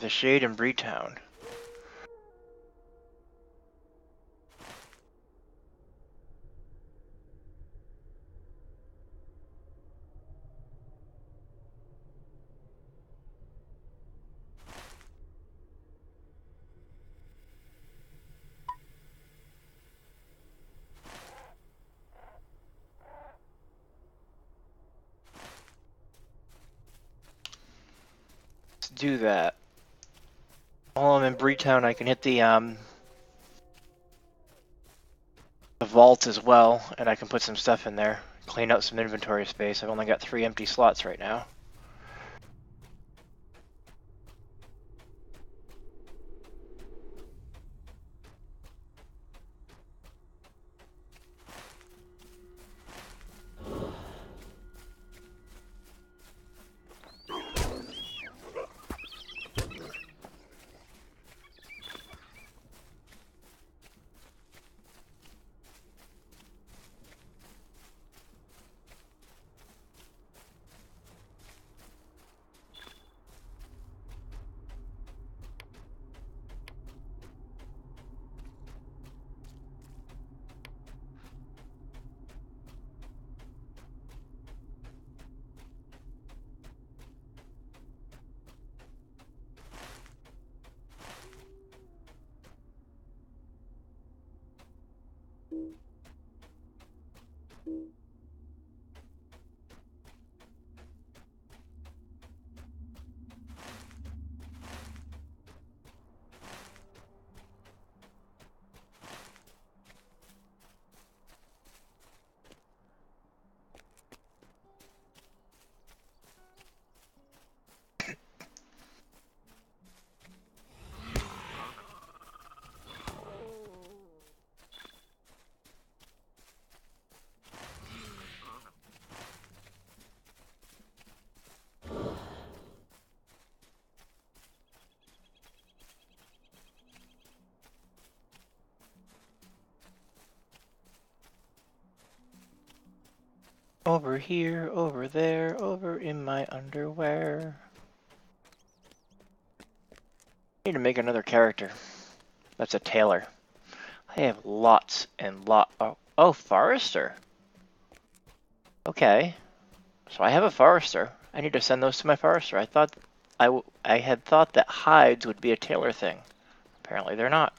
The Shade in Breetown. Do that. While I'm in Breetown, I can hit the um the vault as well, and I can put some stuff in there. Clean out some inventory space. I've only got three empty slots right now. Over here, over there, over in my underwear. need to make another character. That's a tailor. I have lots and lot. Oh, oh, Forester. Okay. So I have a Forester. I need to send those to my Forester. I thought I, I had thought that hides would be a tailor thing. Apparently they're not.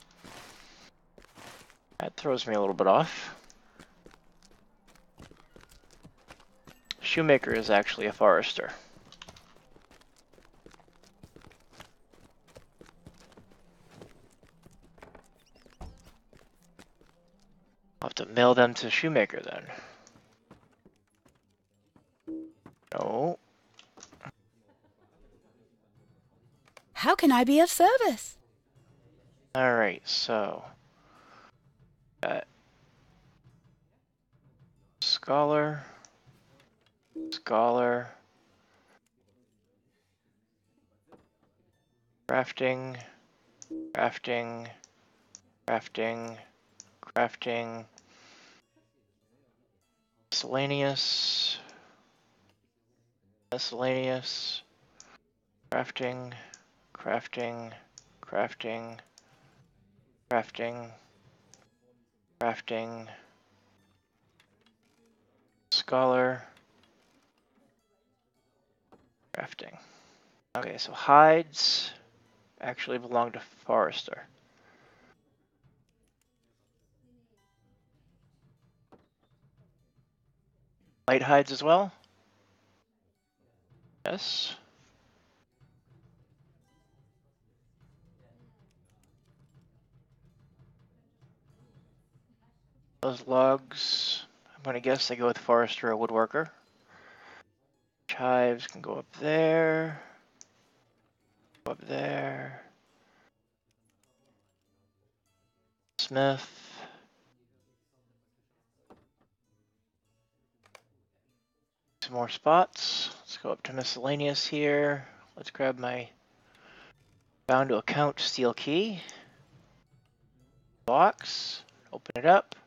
That throws me a little bit off. Shoemaker is actually a Forester. I'll have to mail them to Shoemaker then. No. How can I be of service? Alright, so. Got Scholar. Scholar. Crafting. Crafting. Crafting. Crafting. Miscellaneous. Miscellaneous. Crafting. Crafting. Crafting. Crafting. Crafting. Scholar. Crafting. Okay, so hides actually belong to Forester. Light hides as well? Yes. Those logs, I'm gonna guess they go with Forester or Woodworker. Chives can go up there. Go up there. Smith. Some more spots. Let's go up to miscellaneous here. Let's grab my bound to account steel key. Box. Open it up.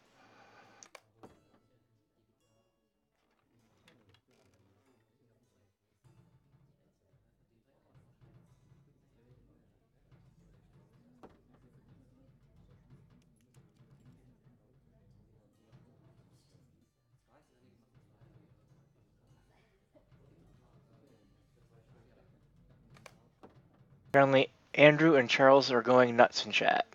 Apparently, Andrew and Charles are going nuts in chat.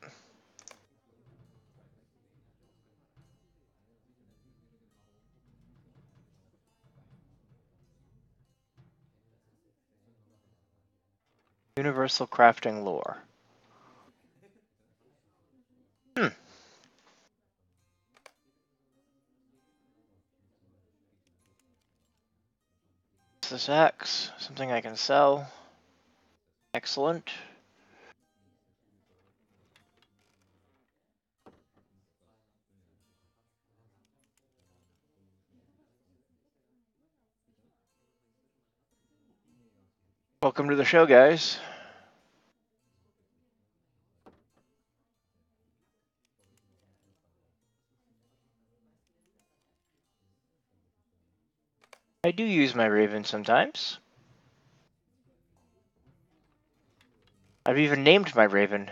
Universal crafting lore. Hmm. Is this X? Something I can sell? Excellent. Welcome to the show, guys. I do use my Raven sometimes. I've even named my Raven.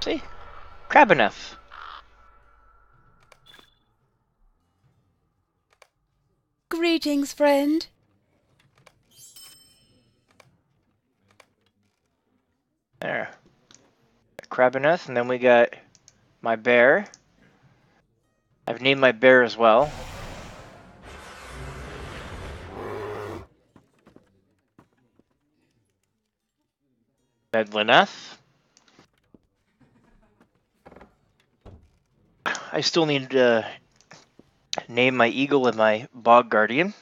See? Crab enough. Greetings, friend. There. Crab enough, and then we got my bear. I've named my bear as well. Medlineth. I still need to name my eagle and my bog guardian.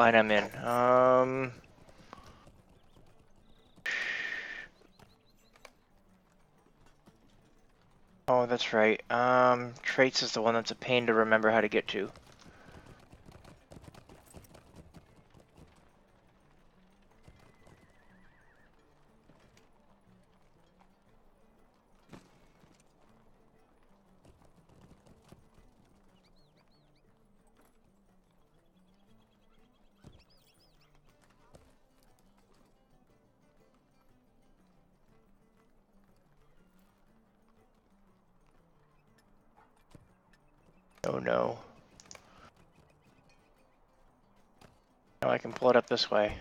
line I'm in? Um. Oh, that's right. Um, traits is the one that's a pain to remember how to get to. Oh no. Now I can pull it up this way.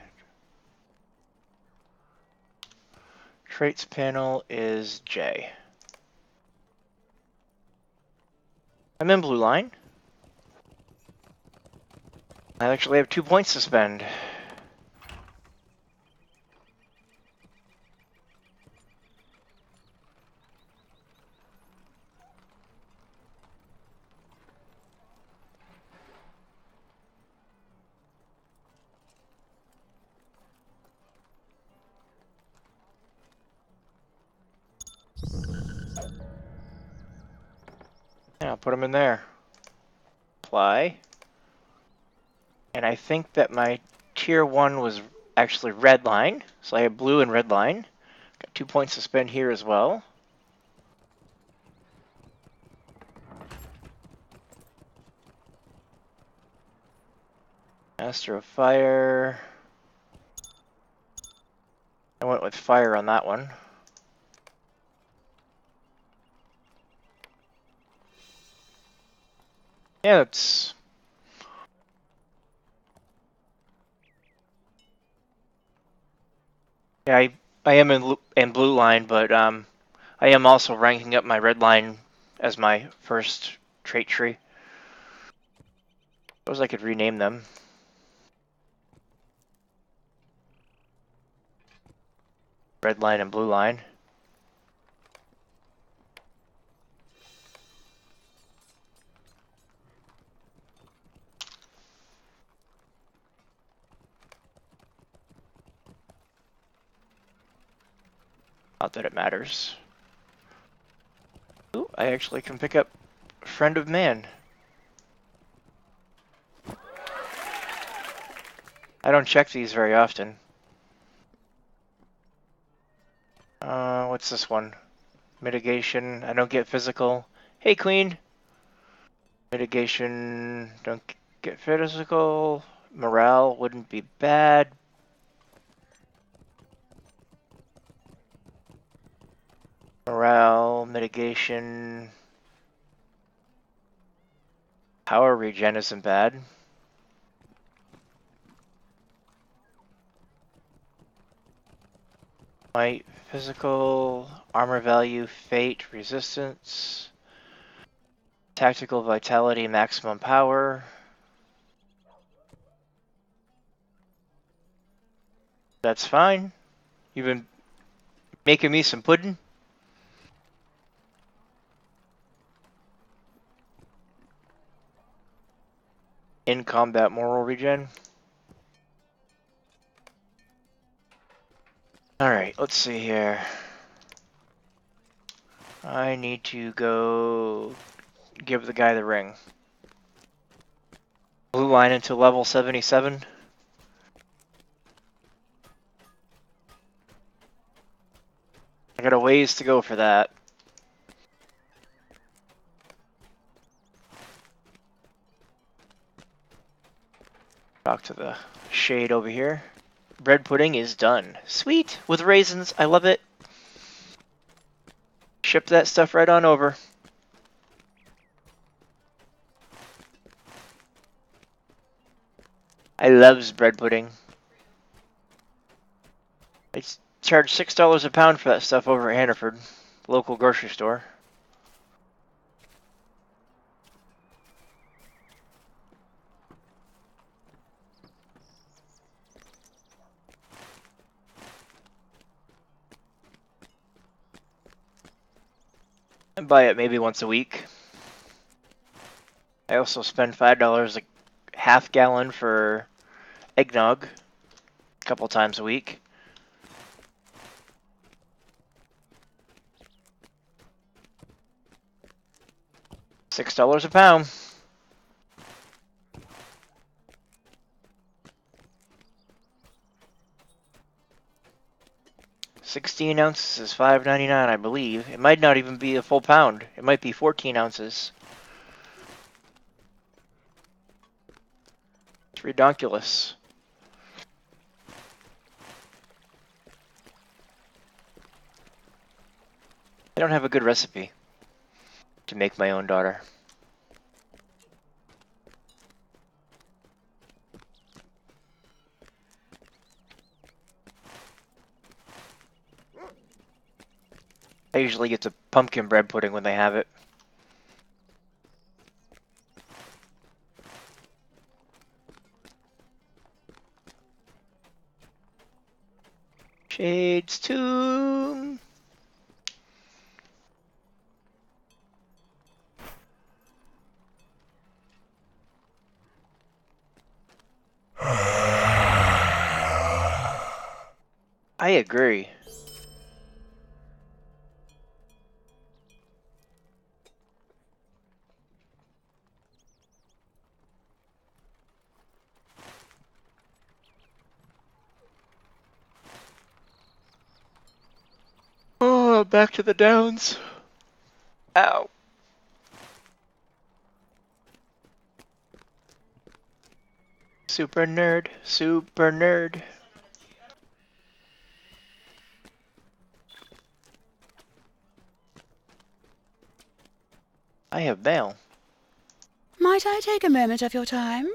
Traits panel is J. I'm in blue line. I actually have two points to spend. Put them in there. Apply. And I think that my tier 1 was actually red line. So I have blue and red line. Got two points to spend here as well. Master of Fire. I went with fire on that one. Yeah, it's Yeah, I I am in in blue line, but um, I am also ranking up my red line as my first trait tree. Suppose I could rename them. Red line and blue line. Not that it matters. Ooh, I actually can pick up Friend of Man. I don't check these very often. Uh, what's this one? Mitigation. I don't get physical. Hey, Queen. Mitigation. Don't get physical. Morale wouldn't be bad. Morale, mitigation. Power regen isn't bad. Might, physical, armor value, fate, resistance. Tactical vitality, maximum power. That's fine. You've been making me some pudding. In combat moral regen. Alright, let's see here. I need to go give the guy the ring. Blue line into level 77. I got a ways to go for that. Talk to the shade over here. Bread pudding is done. Sweet! With raisins. I love it. Ship that stuff right on over. I loves bread pudding. I charge six dollars a pound for that stuff over at Hannaford, local grocery store. I buy it maybe once a week. I also spend five dollars a half gallon for eggnog a couple times a week. Six dollars a pound. Sixteen ounces is five ninety nine, I believe. It might not even be a full pound. It might be fourteen ounces. It's redonkulous. I don't have a good recipe to make my own daughter. Usually get to pumpkin bread pudding when they have it. Shades Tomb. I agree. Oh, back to the downs. Ow. Super nerd, super nerd. I have mail. Might I take a moment of your time?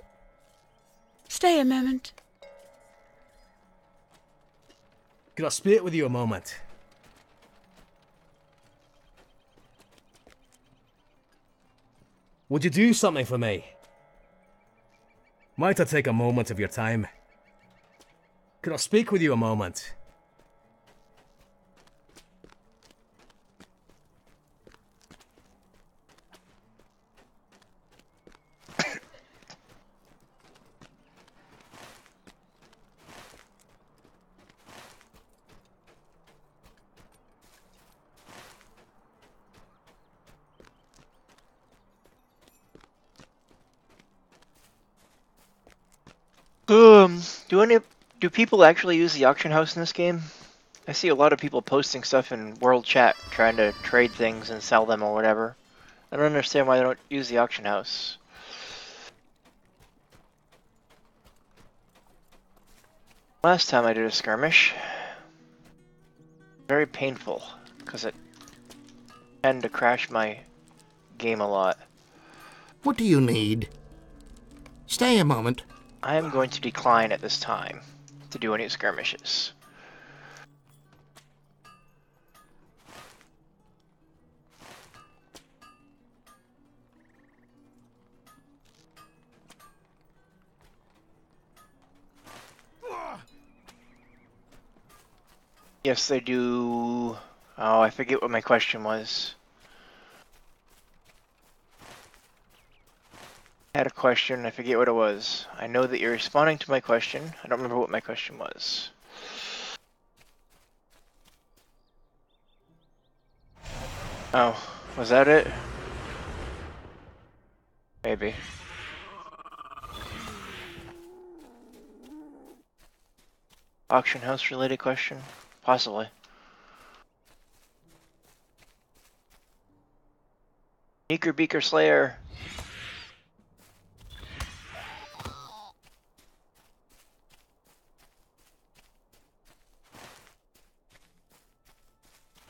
Stay a moment. Could I speak with you a moment? Would you do something for me? Might I take a moment of your time? Could I speak with you a moment? Um, do any do people actually use the auction house in this game? I see a lot of people posting stuff in world chat trying to trade things and sell them or whatever. I don't understand why they don't use the auction house. Last time I did a skirmish, very painful because it tend to crash my game a lot. What do you need? Stay a moment. I am going to decline at this time to do any skirmishes. Yes, they do. Oh, I forget what my question was. Had a question, I forget what it was. I know that you're responding to my question. I don't remember what my question was. Oh, was that it? Maybe. Auction house related question? Possibly. Beaker Beaker Slayer.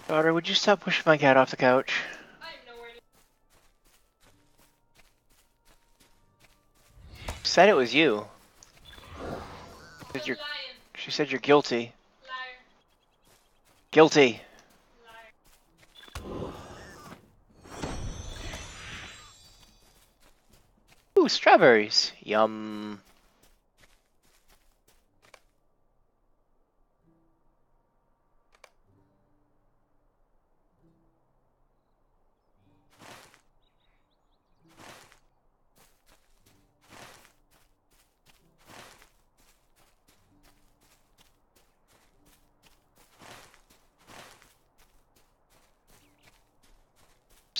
Daughter, would you stop pushing my cat off the couch? I have nowhere to said it was you. Said you're, she said you're guilty. Guilty. Ooh, strawberries. Yum.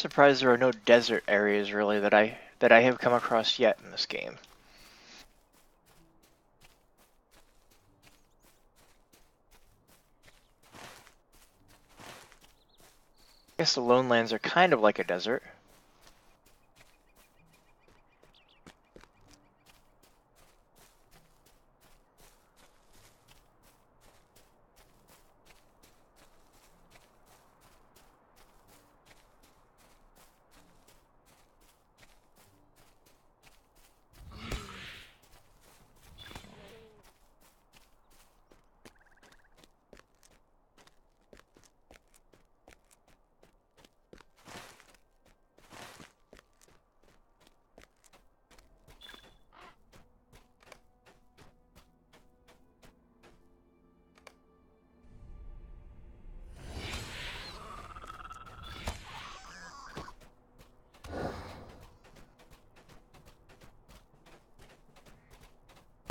Surprised there are no desert areas really that I that I have come across yet in this game. I guess the Lone Lands are kind of like a desert.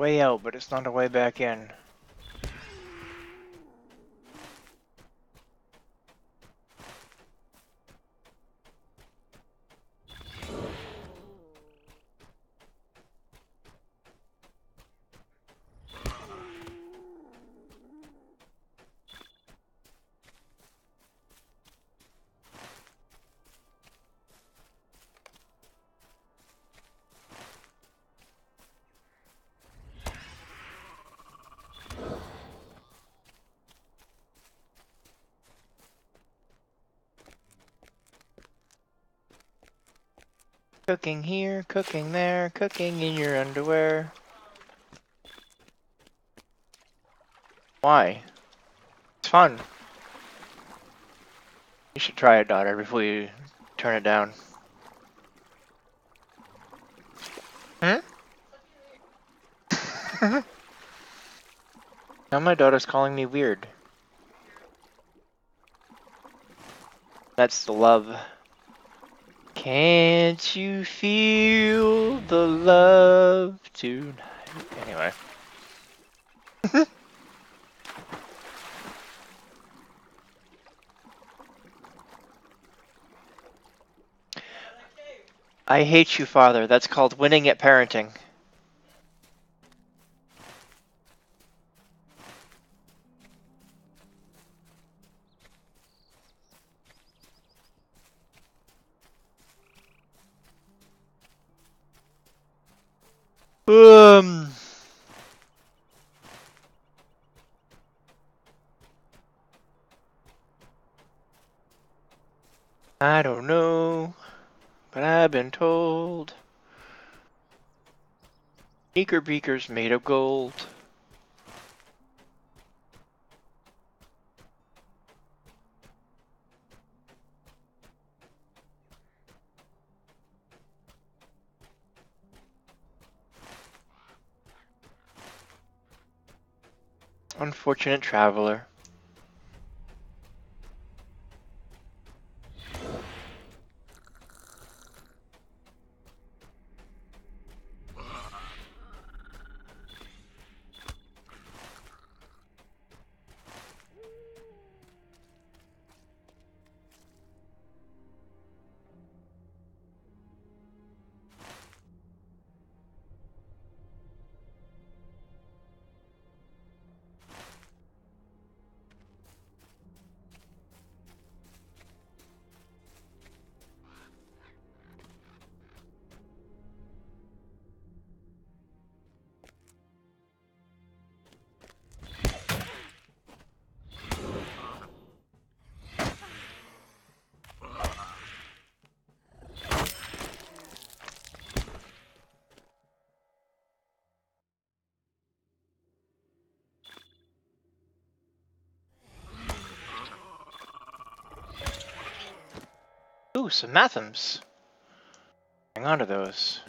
Way out, but it's not a way back in. Cooking here, cooking there, cooking in your underwear. Why? It's fun. You should try it, daughter, before you turn it down. Hmm? now my daughter's calling me weird. That's the love. Can't you feel the love tonight? Anyway. I hate you, father. That's called winning at parenting. Um. I don't know, but I've been told. Beaker beakers made of gold. Unfortunate traveler. Some mathoms. Hang on to those.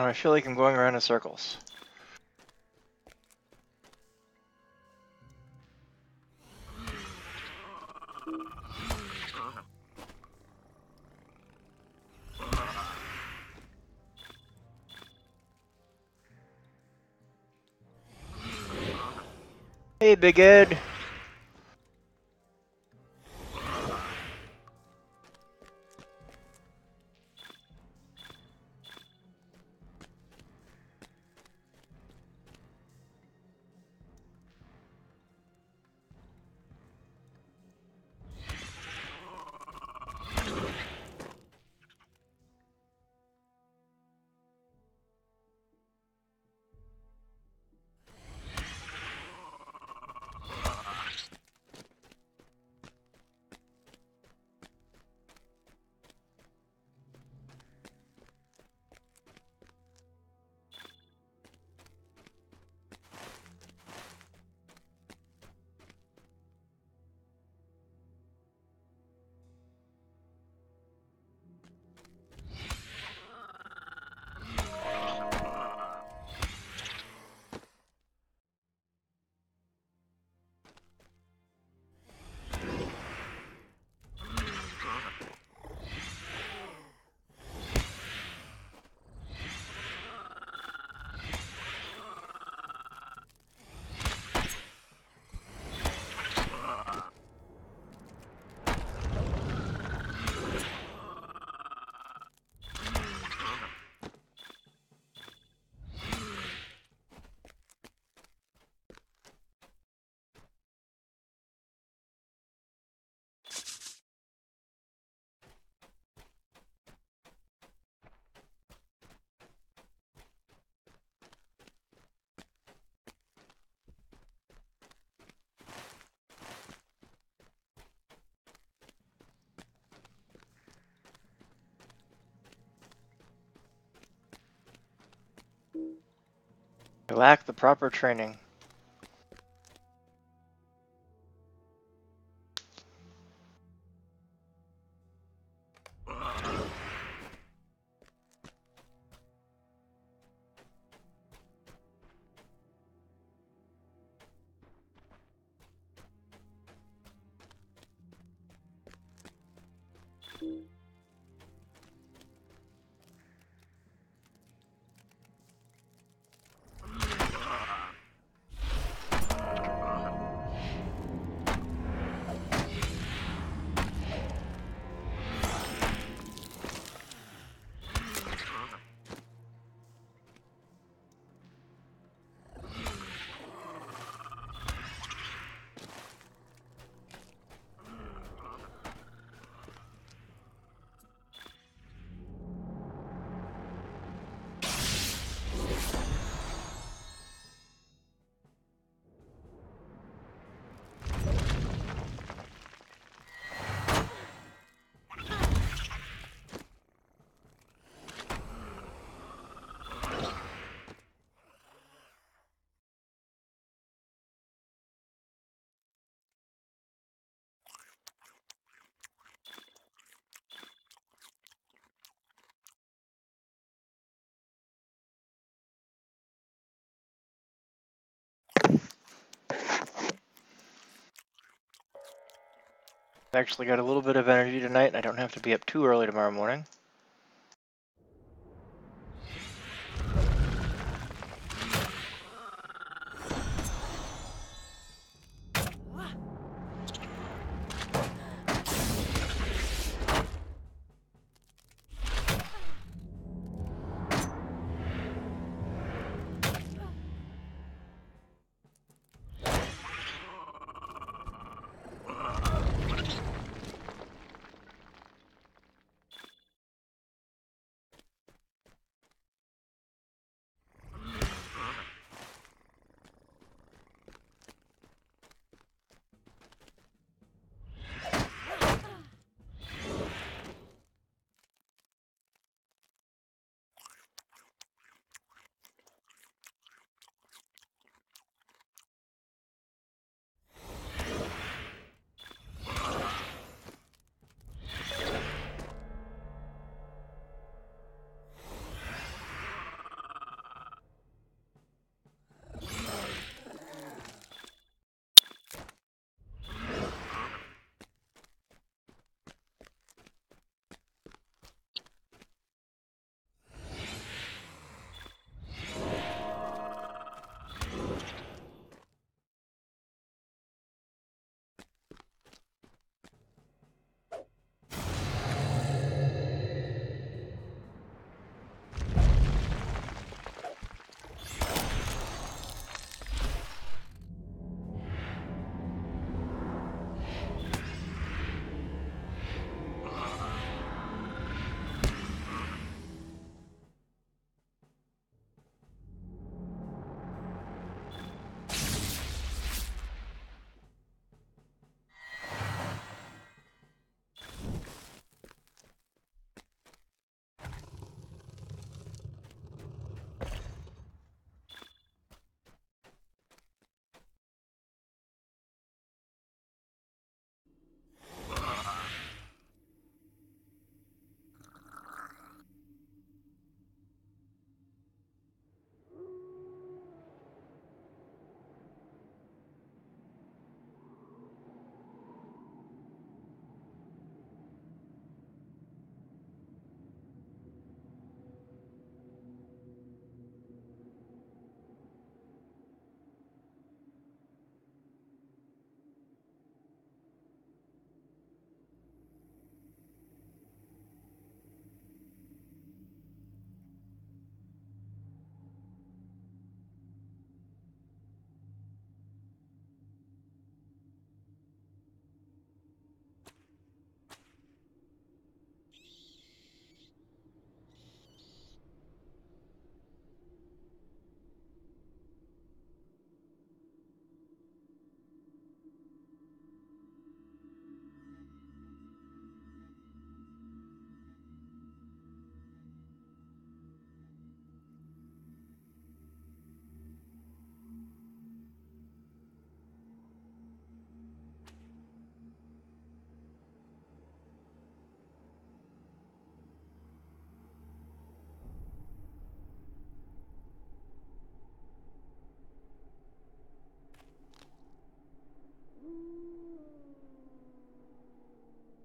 Oh, I feel like I'm going around in circles. Hey, Big Ed. Lack the proper training. I actually got a little bit of energy tonight, and I don't have to be up too early tomorrow morning.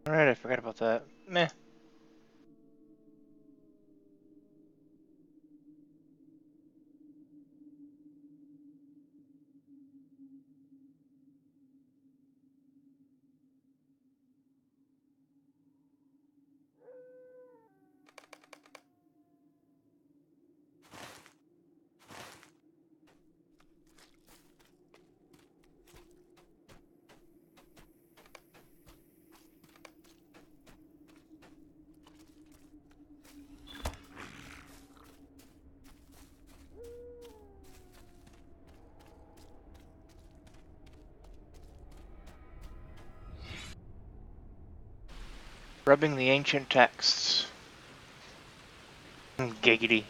Alright, I forgot about that. Meh. Rubbing the ancient texts. Giggity.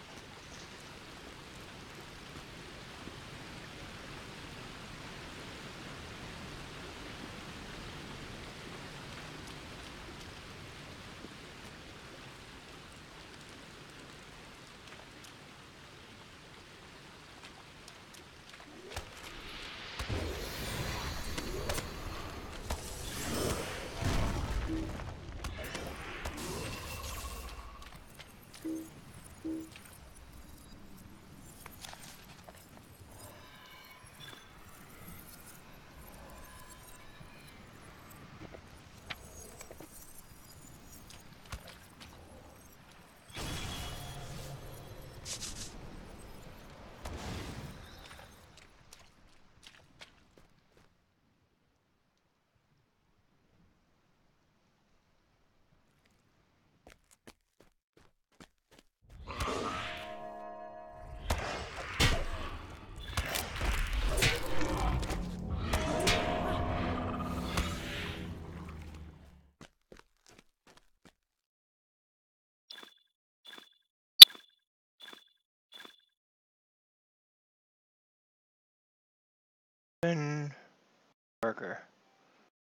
Burger.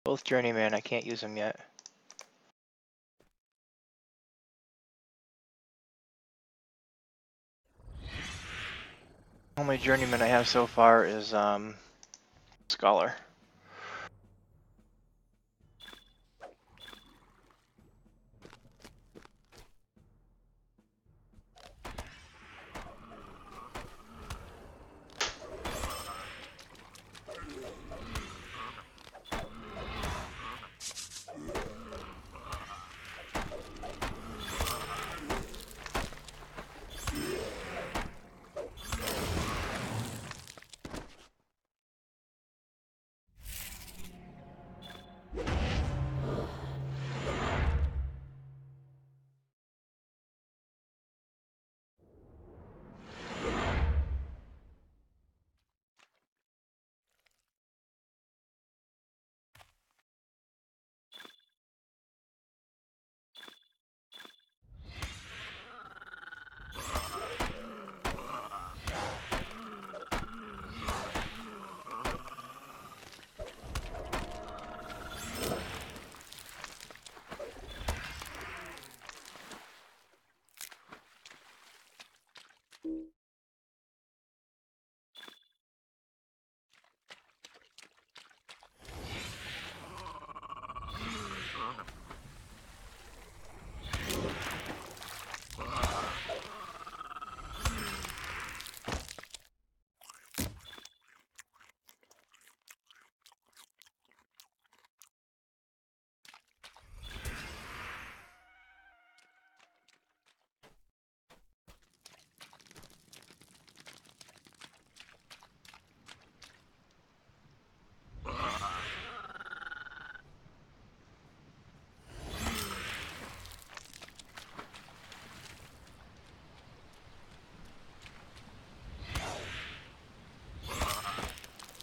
Both journeyman, I can't use them yet. Only journeyman I have so far is um scholar.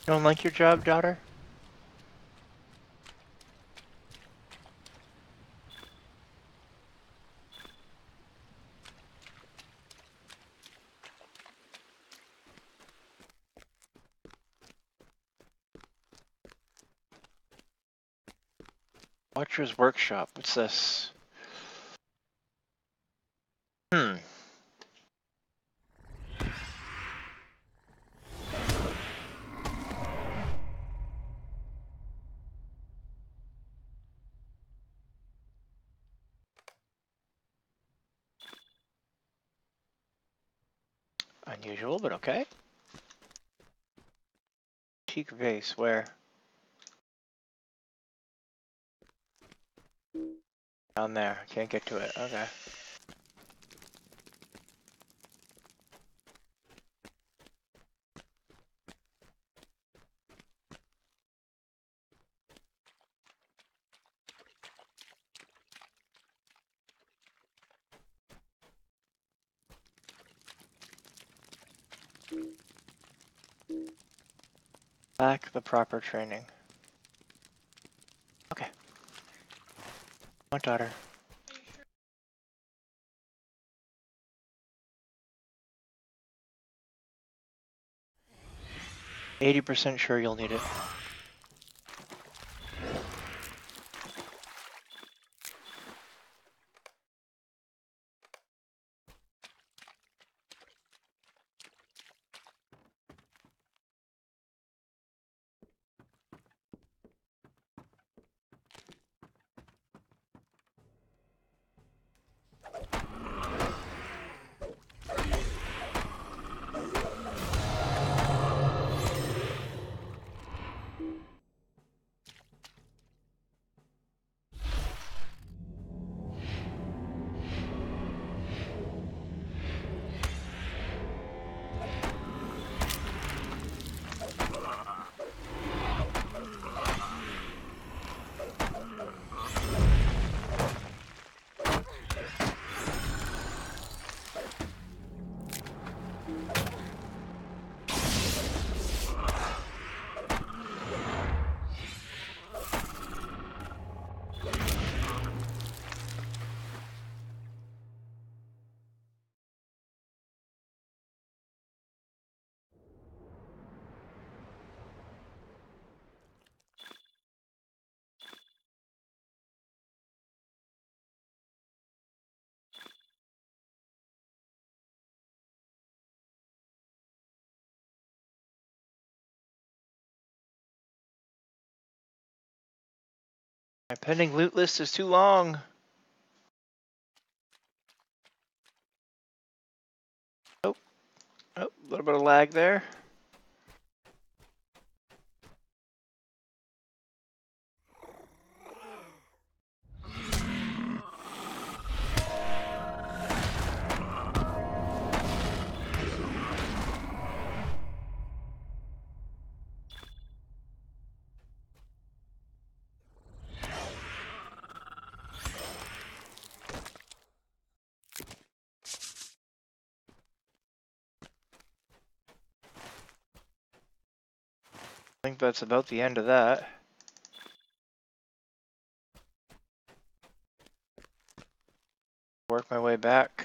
You don't like your job, daughter? Watcher's Workshop. What's this? Hmm. Unusual, but okay. Vase, where? Down there. Can't get to it. Okay. Lack the proper training. Okay. My daughter. Eighty percent sure you'll need it. My pending loot list is too long. Oh, oh, a little bit of lag there. I think that's about the end of that. Work my way back.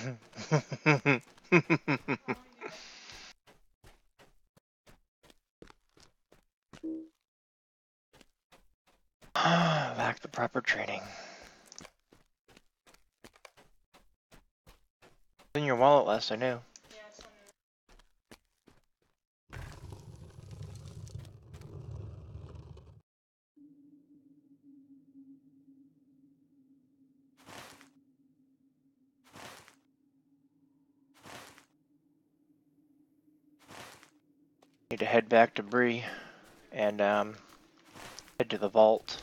Lack the proper training. In your wallet last I knew. Back to Bree and um, head to the vault.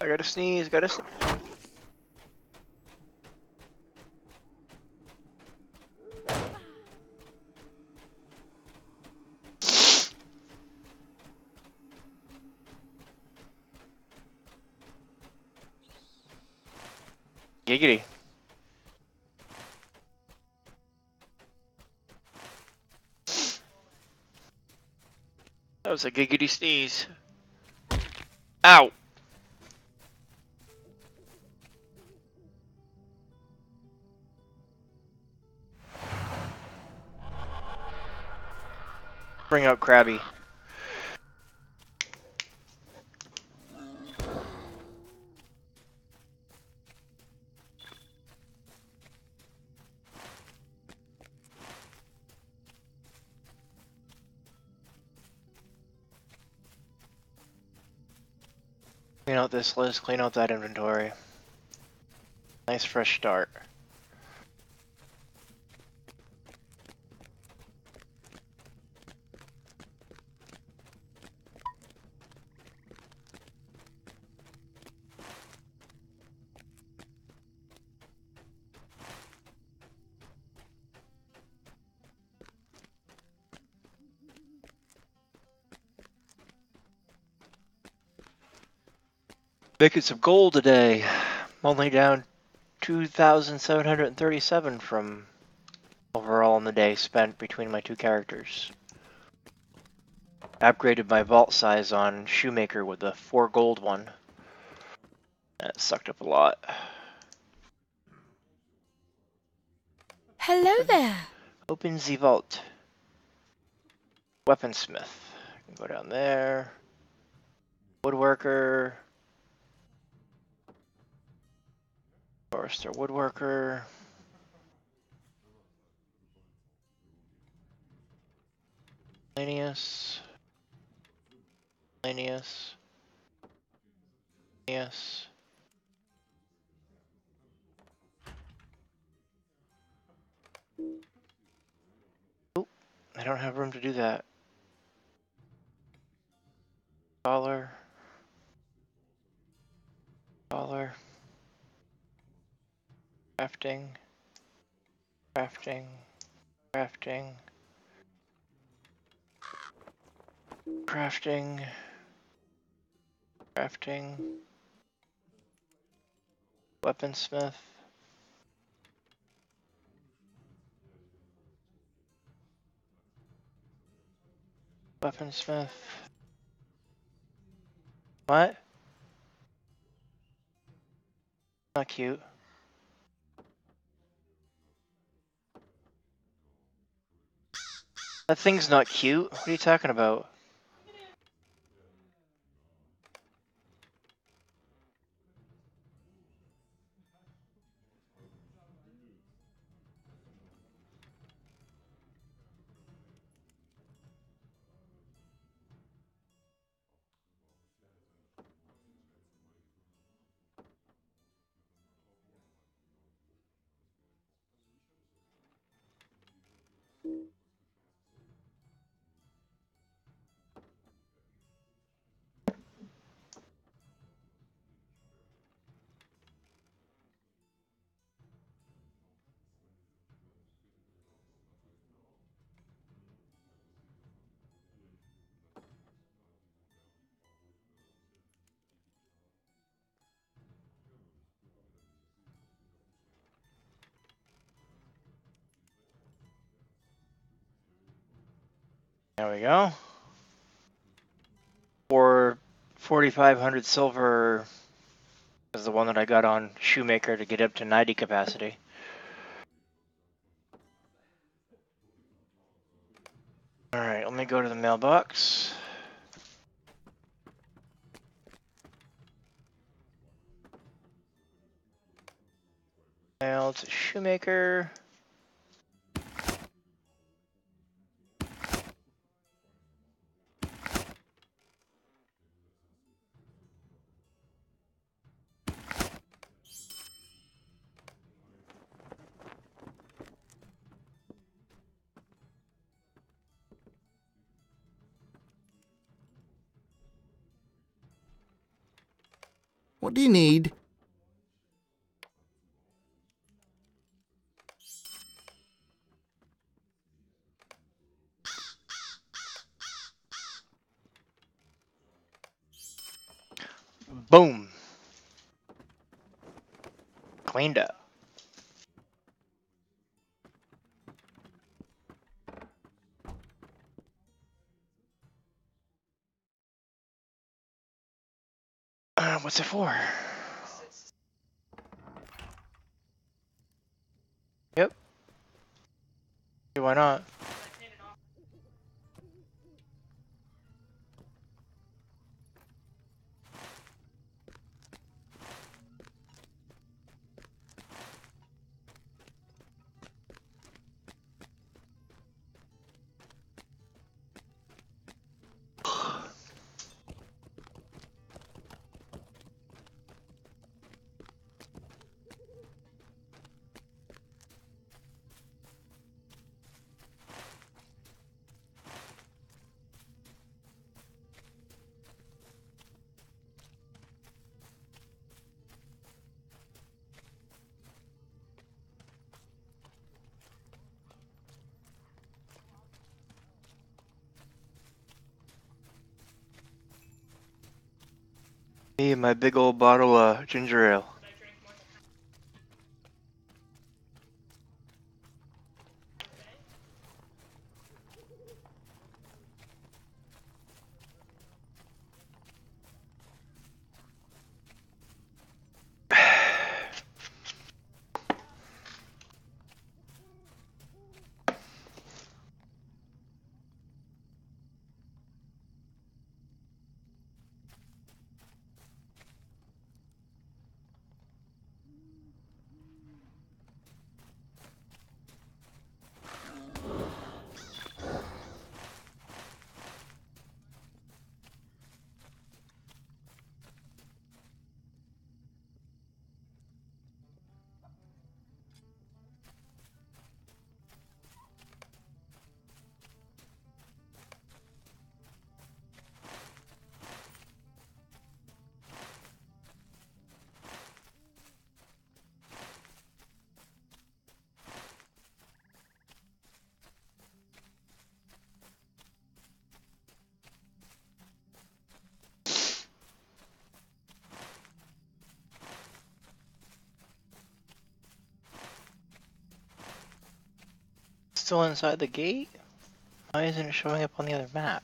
I gotta sneeze. Giggity. That was a giggity sneeze. Ow! Bring out Krabby. Clean out this list, clean out that inventory. Nice fresh start. Making some gold today. I'm only down 2,737 from overall in the day spent between my two characters. Upgraded my vault size on Shoemaker with the 4 gold one. That sucked up a lot. Hello there. Open the vault. Weaponsmith. Go down there. Woodworker. Forester Woodworker. Lanius. Lanius. Lanius. Oh, I don't have room to do that. Dollar. Dollar. Crafting. Crafting. Crafting. Crafting. Crafting. Weaponsmith. Weaponsmith. What? Not cute. That thing's not cute. What are you talking about? There we go. For 4,500 silver is the one that I got on Shoemaker to get up to 90 capacity. Alright, let me go to the mailbox. Mail to Shoemaker. What do you need? Boom. Cleaned up. Uh, what's Me and my big old bottle of ginger ale. Still inside the gate? Why isn't it showing up on the other map?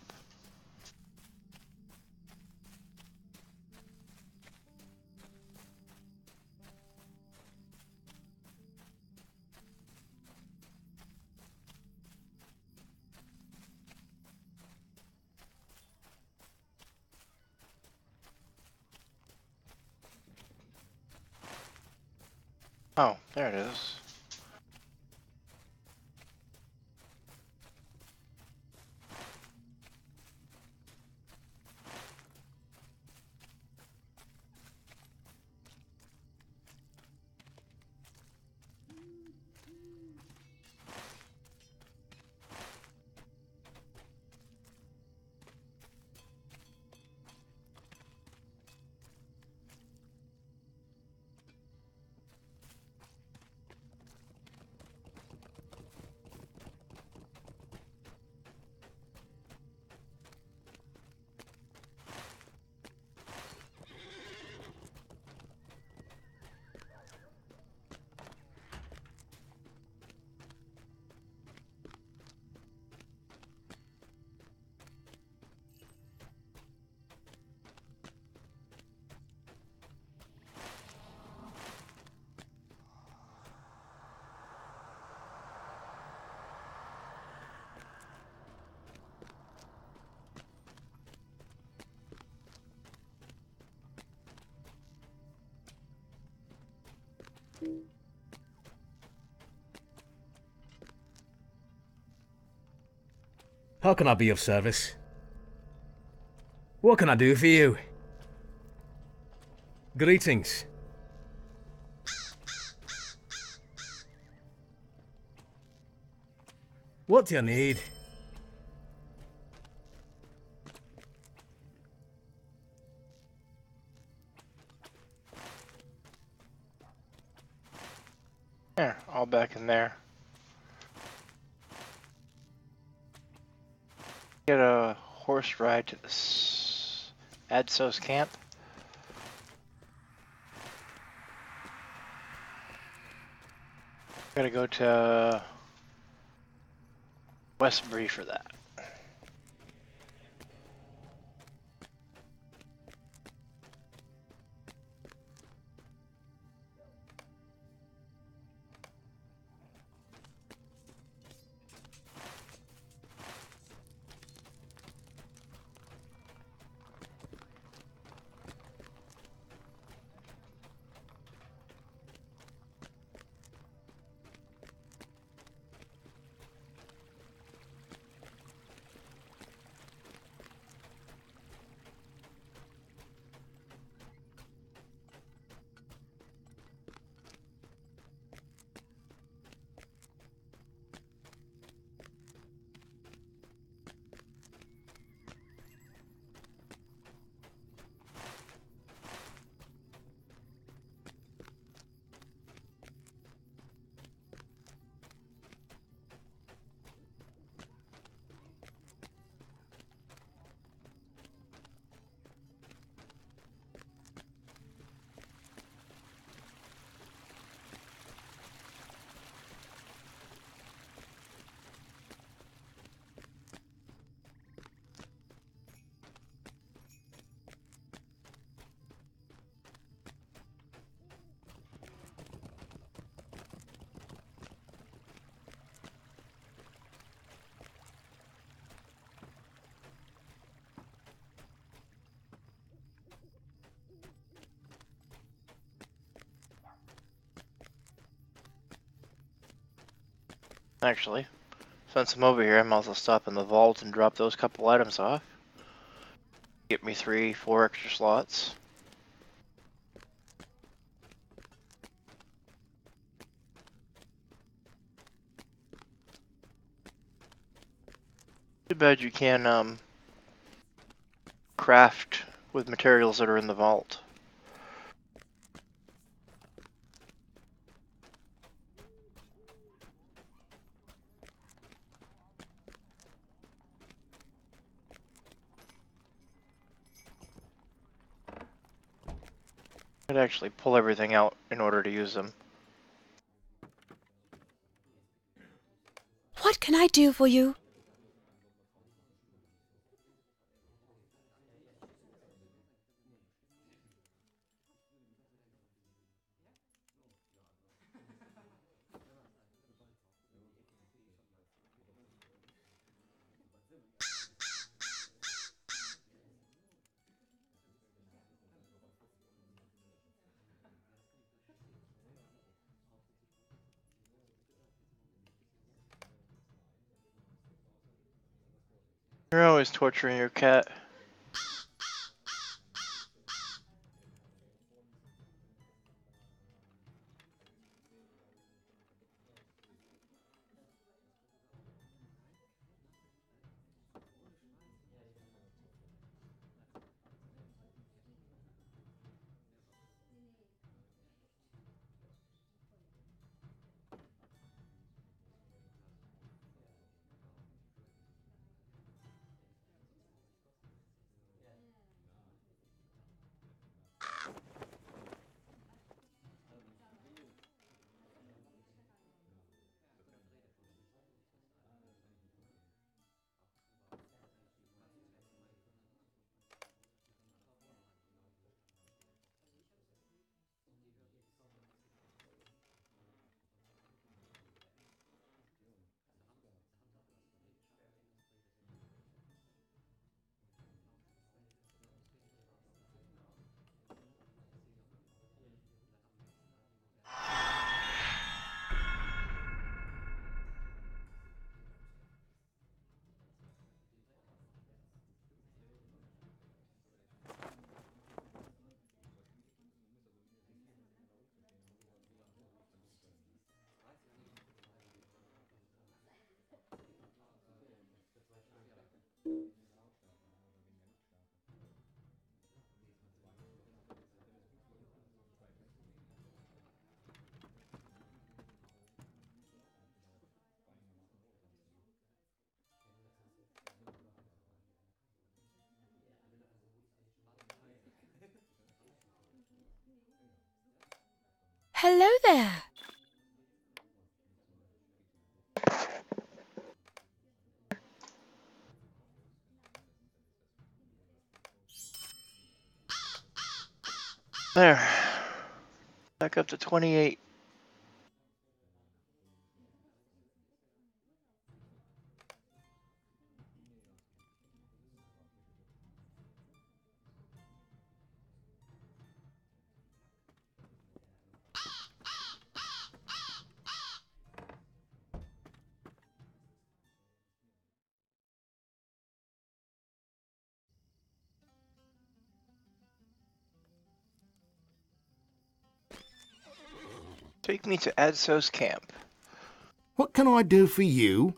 How can I be of service? What can I do for you? Greetings. What do you need? There, all back in there. Ride to this Adso's camp. Gotta go to West Bree for that. Actually, since I'm over here, I might as well stop in the vault and drop those couple items off. Get me three, four extra slots. Too bad you can't um craft with materials that are in the vault. Actually pull everything out in order to use them. What can I do for you? You're always torturing your cat. Hello there. There. Back up to 28. Take me to Adso's camp. What can I do for you?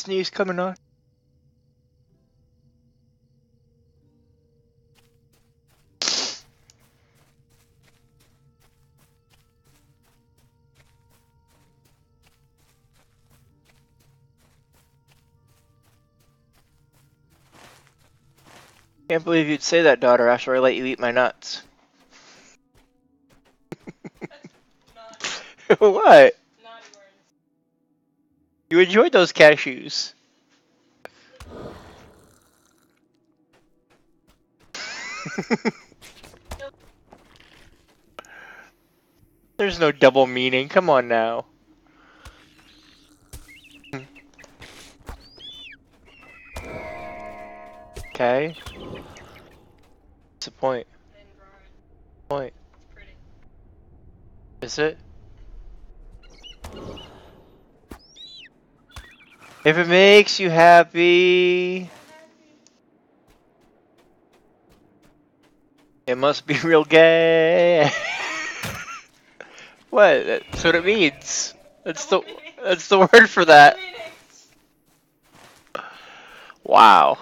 Sneeze coming on. Can't believe you'd say that, daughter, after I let you eat my nuts. what? You enjoyed those cashews. There's no double meaning. Come on now. Okay. What's the point? Point. Is it? If it makes you happy, it must be real gay. what? That's what it means. That's the that's the word for that. Wow.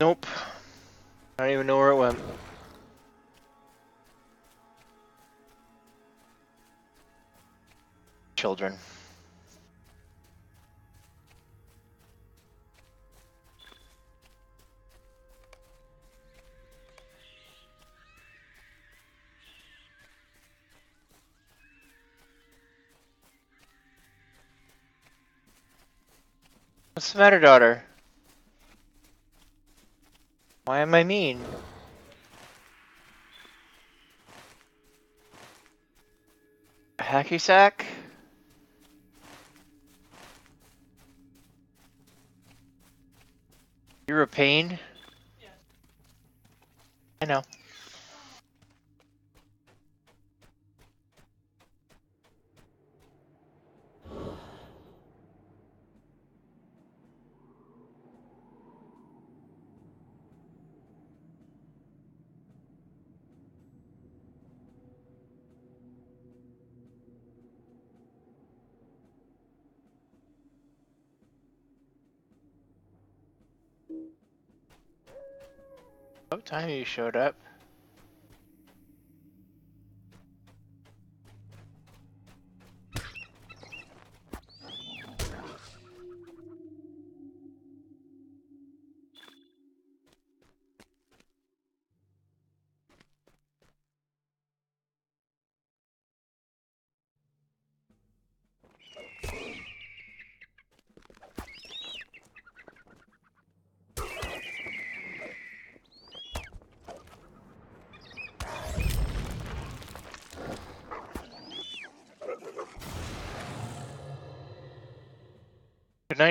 Nope. I don't even know where it went. Children. What's the matter, daughter? Why am I mean? Hacky sack? You're a pain? I know. Time you showed up?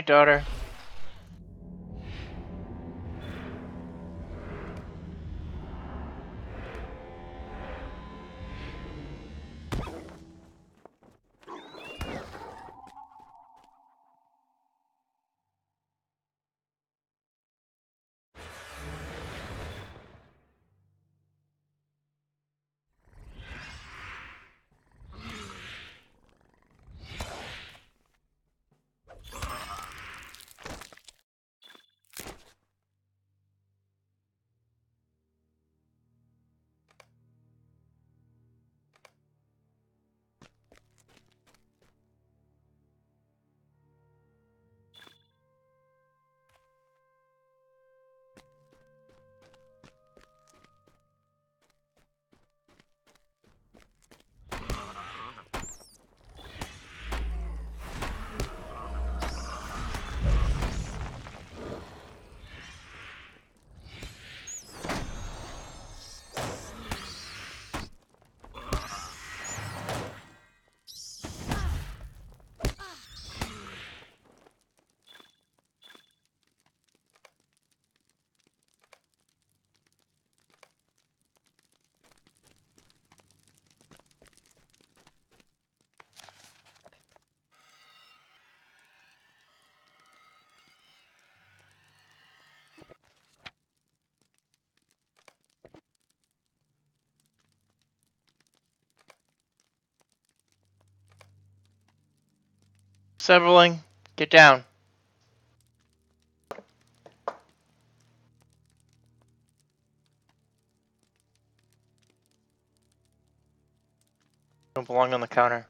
Daughter. Severling, get down. Don't belong on the counter.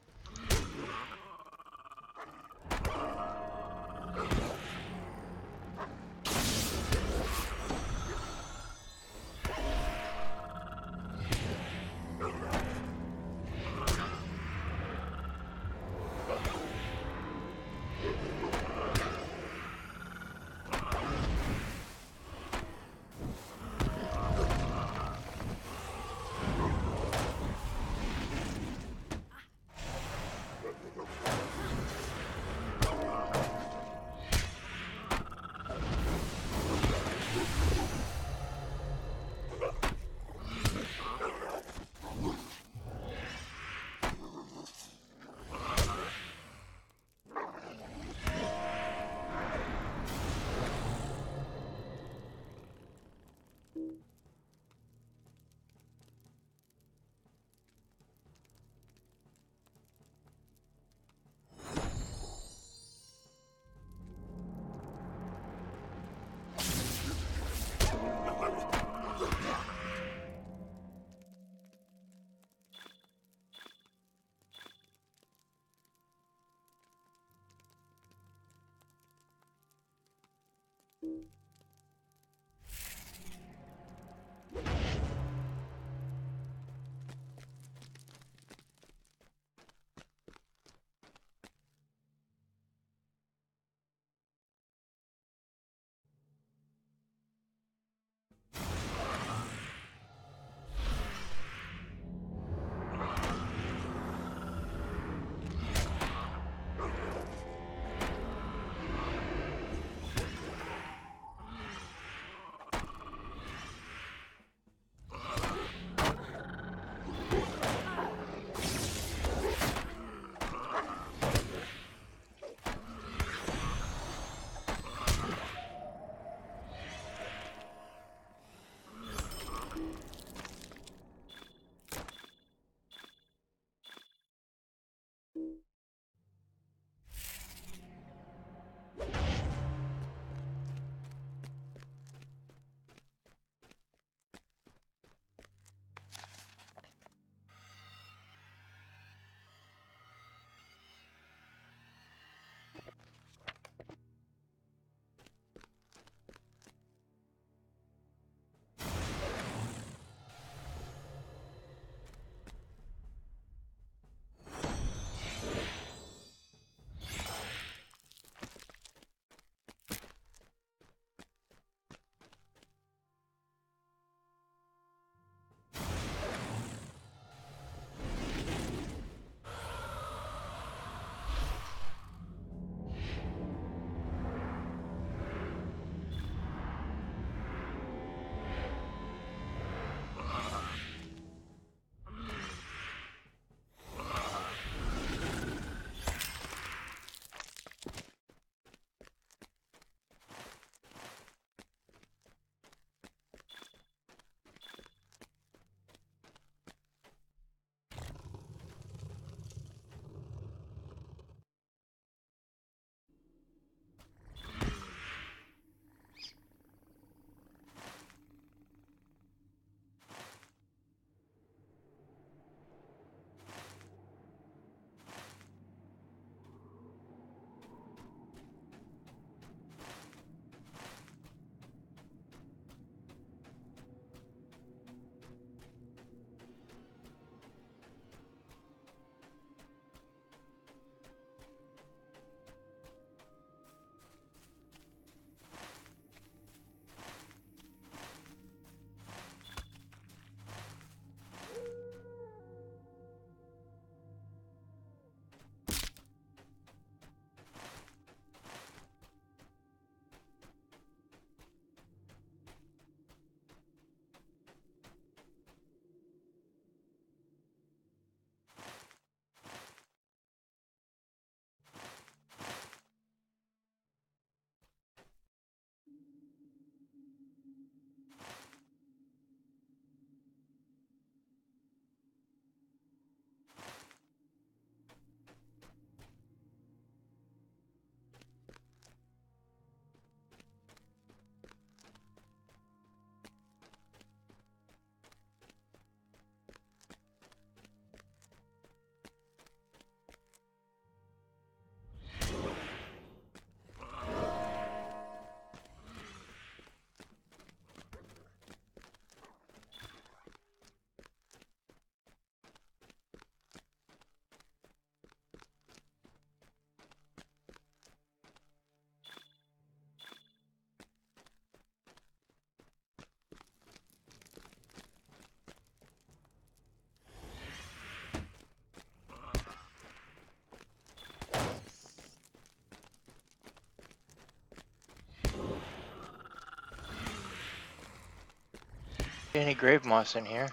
Any grave moss in here?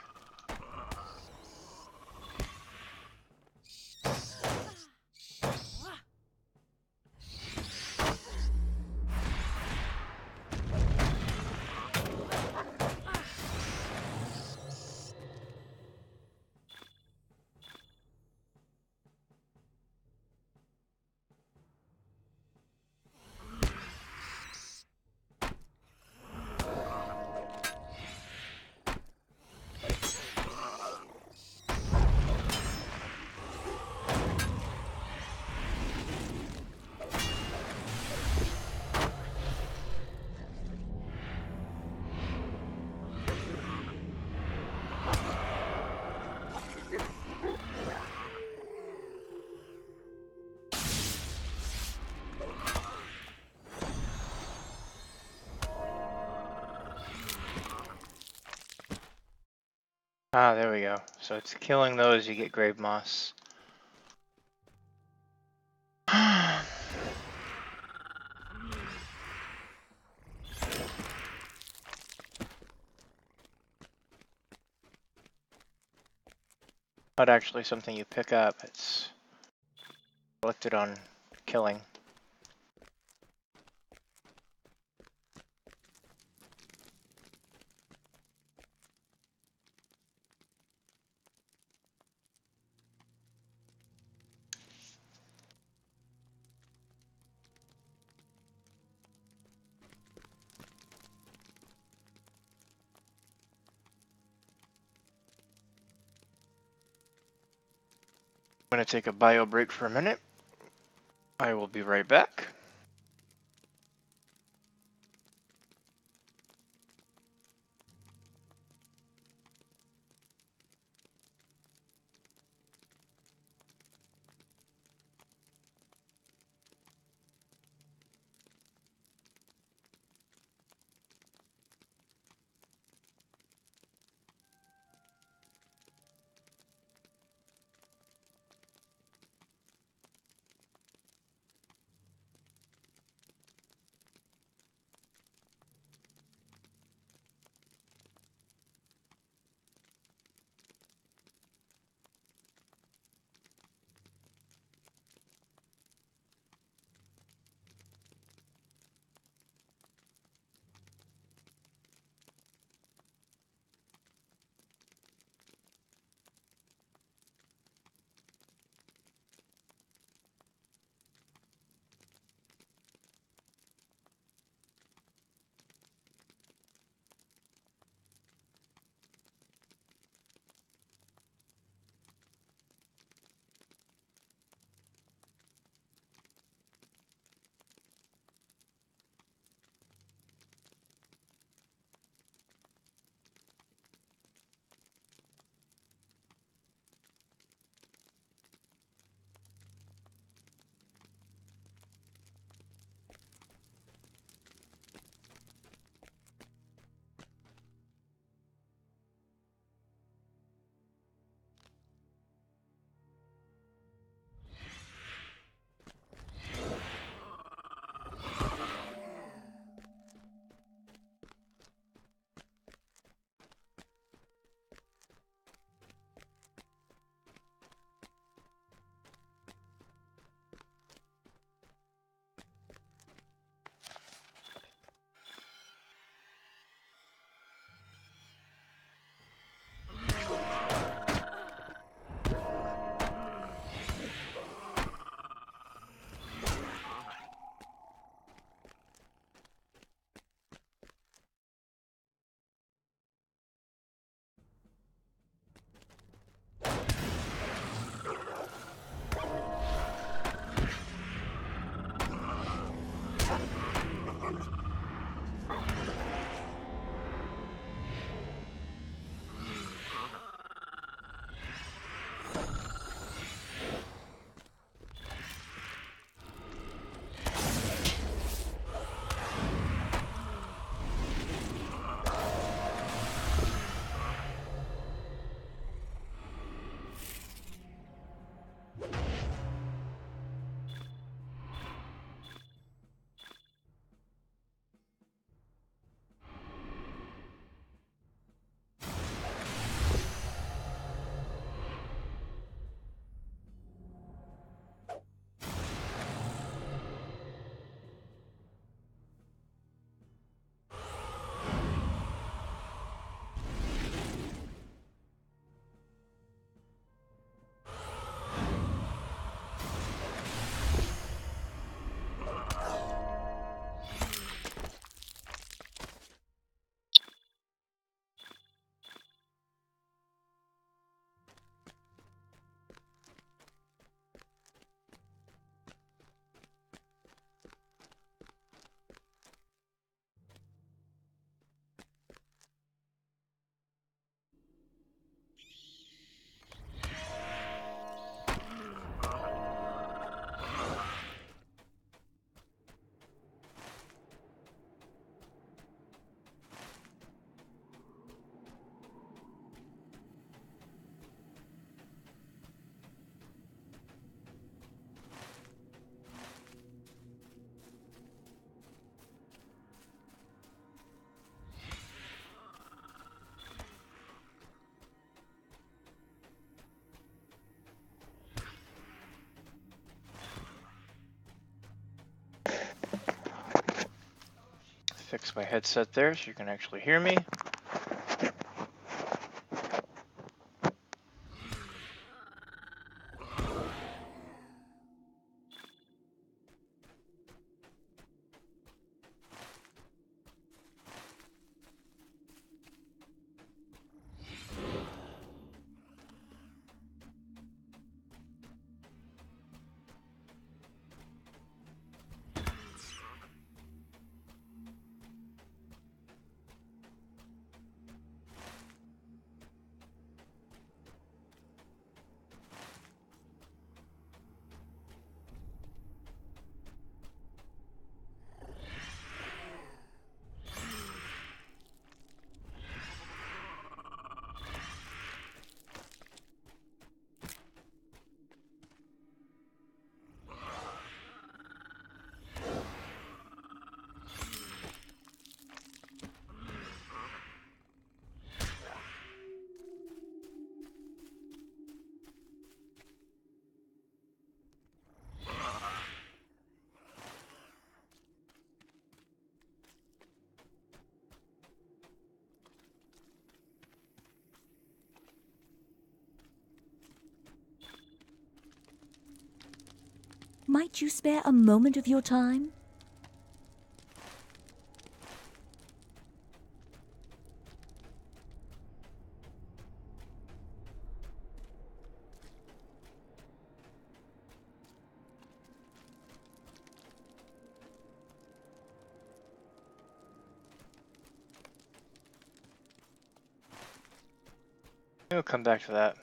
Ah, there we go. So it's killing those, you get grave moss. Not actually something you pick up, it's collected on killing. Take a bio break for a minute. I will be right back. Fix my headset there so you can actually hear me. Might you spare a moment of your time? We'll come back to that.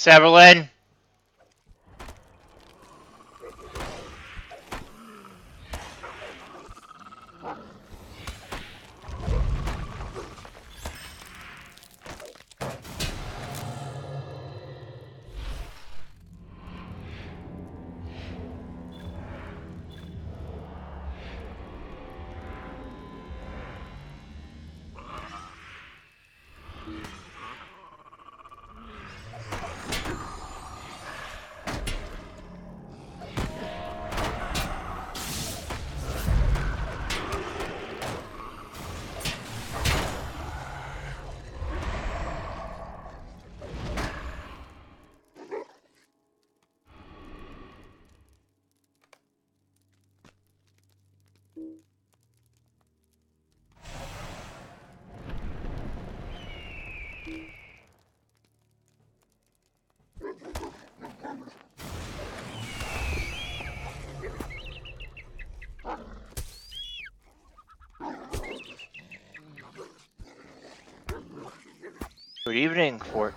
Severlin! Good evening, Fort.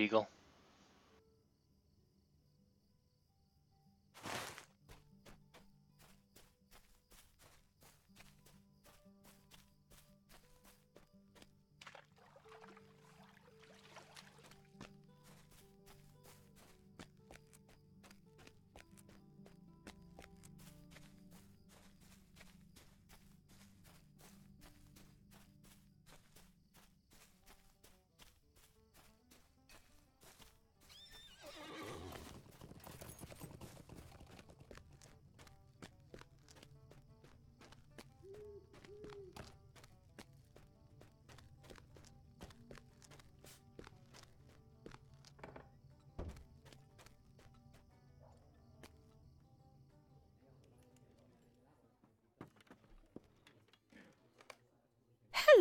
Eagle.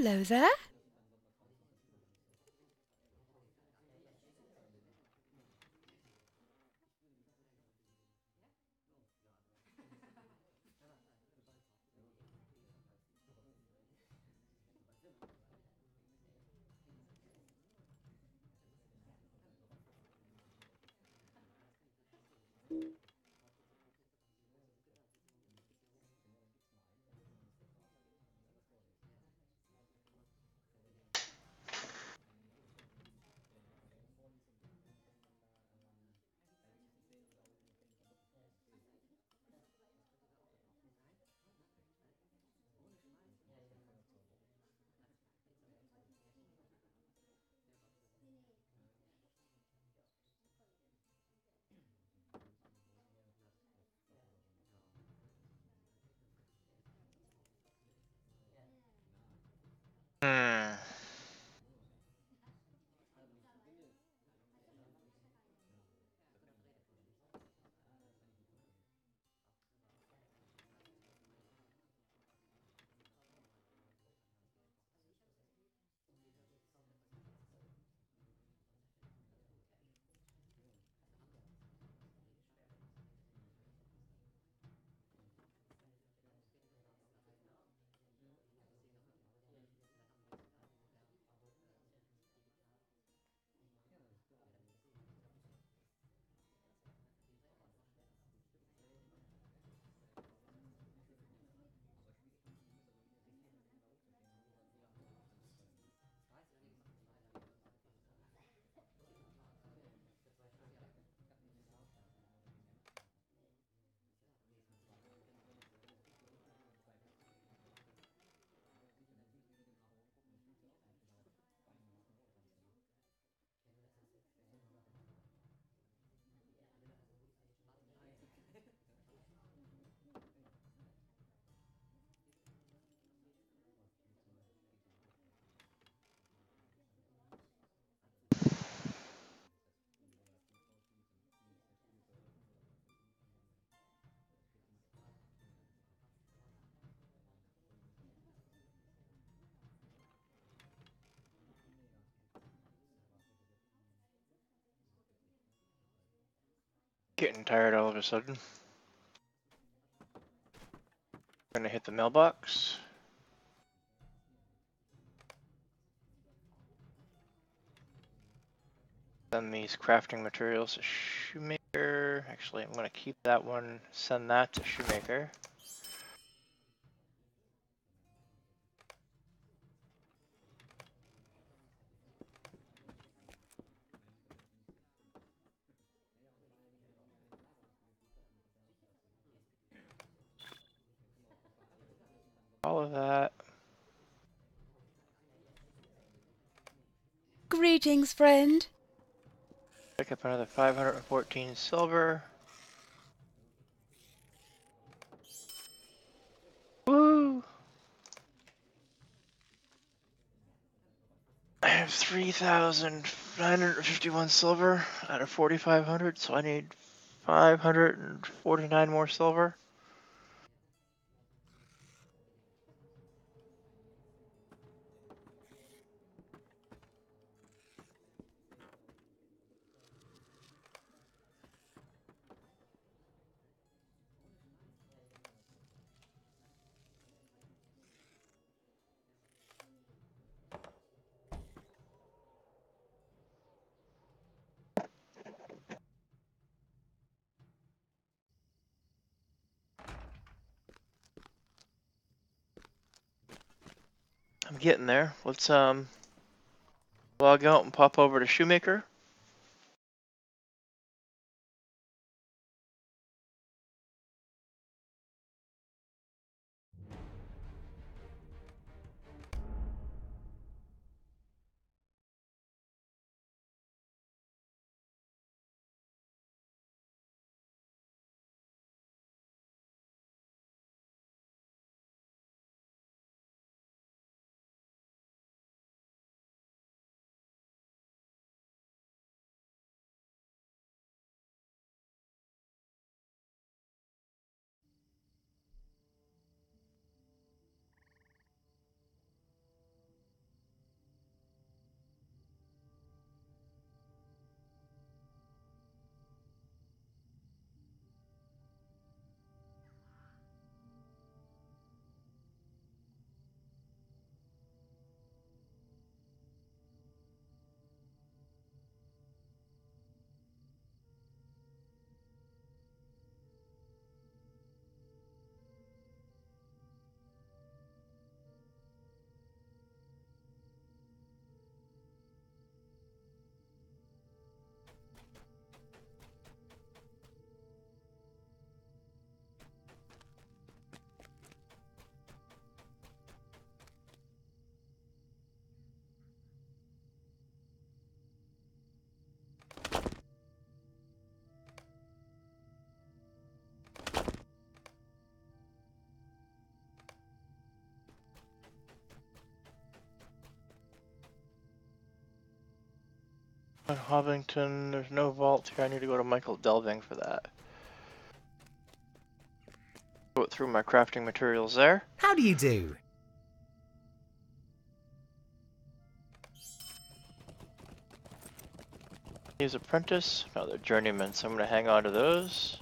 Hello there. Getting tired all of a sudden. Gonna hit the mailbox. Send these crafting materials to Shoemaker. Actually, I'm gonna keep that one, send that to Shoemaker. Greetings, friend. Pick up another 514 silver. Woo! I have 3,951 silver out of 4,500, so I need 549 more silver. I'm getting there. Let's um log out and pop over to Shoemaker. In Hobbiton, there's no vault here. I need to go to Michel Delving for that. Go through my crafting materials there. How do you do? He's apprentice. No, they're journeyman, so I'm gonna hang on to those.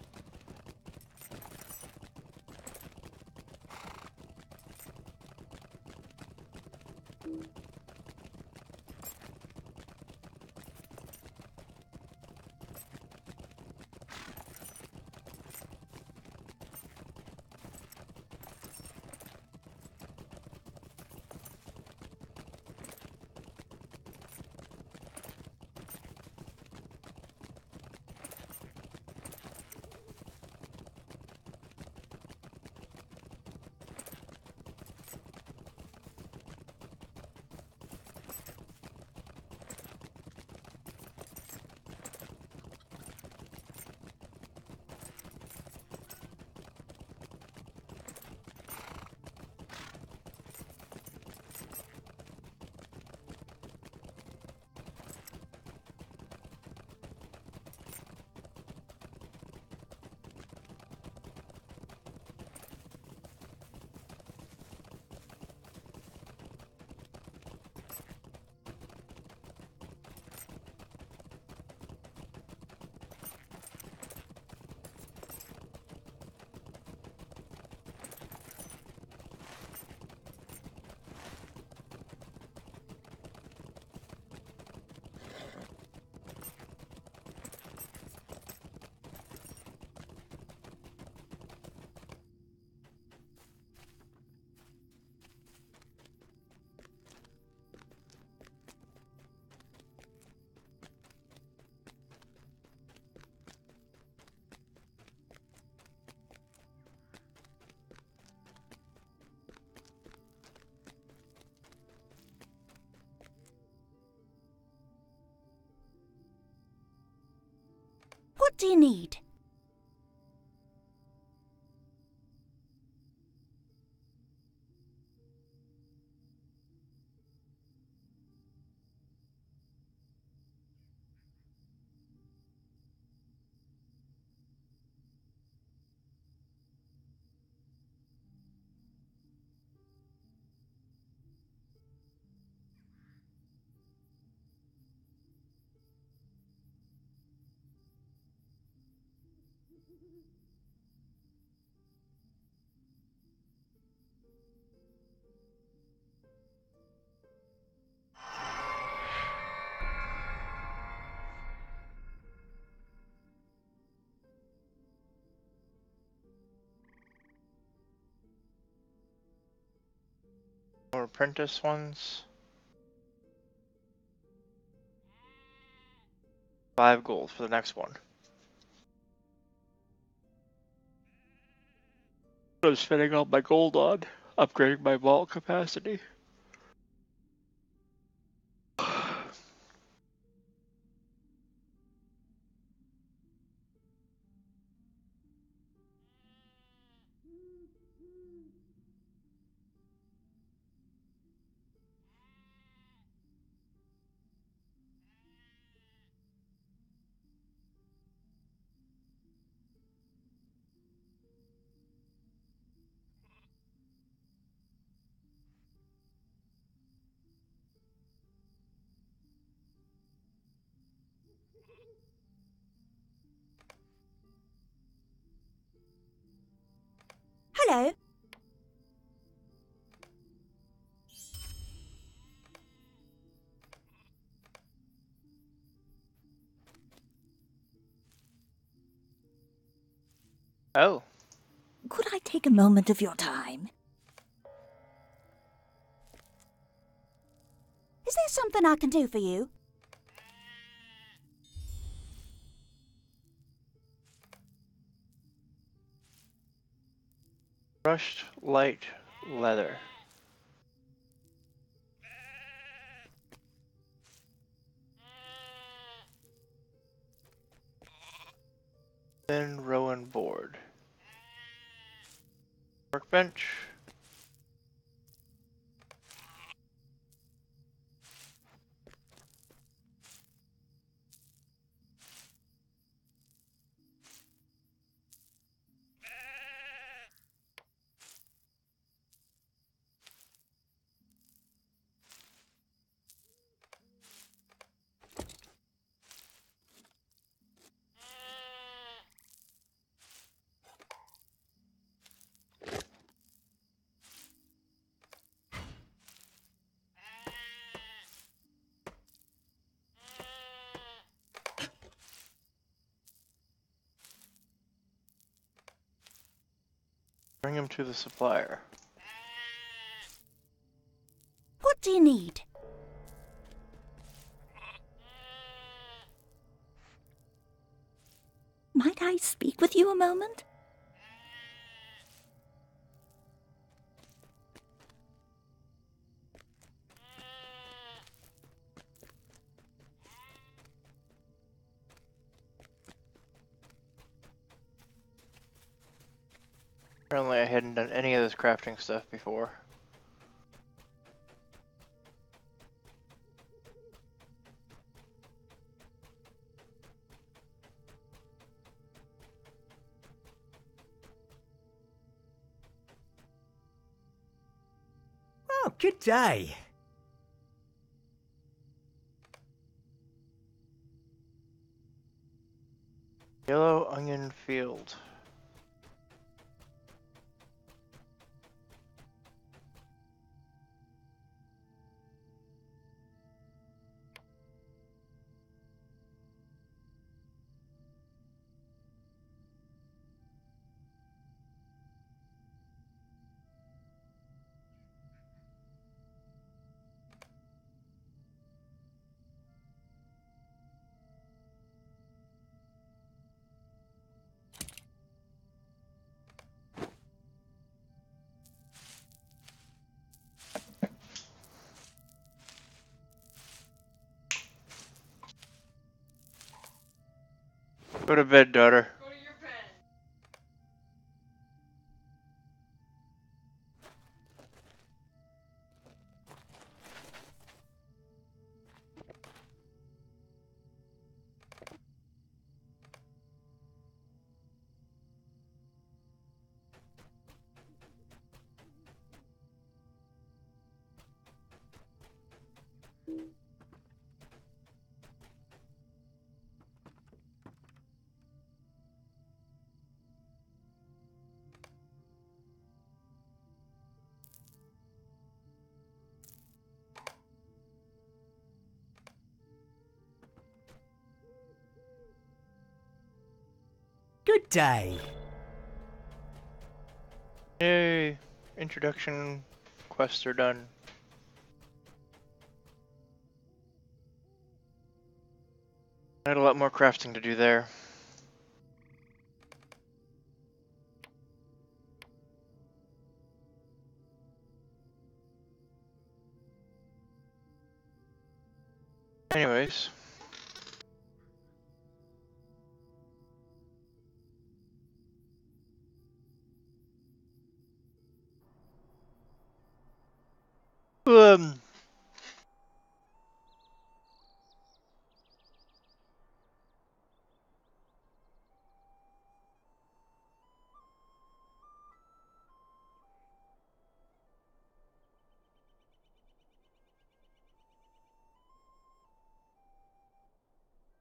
More apprentice ones. Five gold for the next one. I'm spending all my gold on upgrading my vault capacity. Oh, Could I take a moment of your time? Is there something I can do for you? brushed light leather. Thin rowan board. Workbench. To the supplier. What do you need? Might I speak with you a moment? Crafting stuff before. Oh, good day. Yellow onion field. Go to bed, daughter. Day. Yay! Introduction quests are done. I had a lot more crafting to do there. Anyways.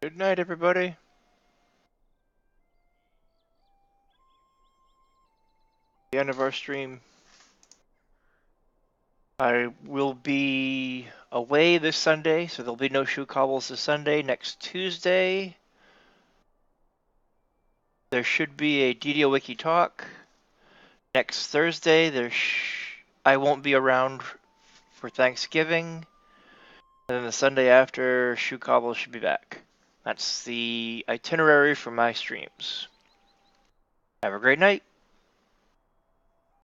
Good night, everybody. The end of our stream. I will be away this Sunday, so there'll be no shoe cobbles this Sunday. Next Tuesday, there should be a DDO Wiki talk. Next Thursday, there I won't be around for Thanksgiving. And then the Sunday after, shoe cobbles should be back. That's the itinerary for my streams. Have a great night.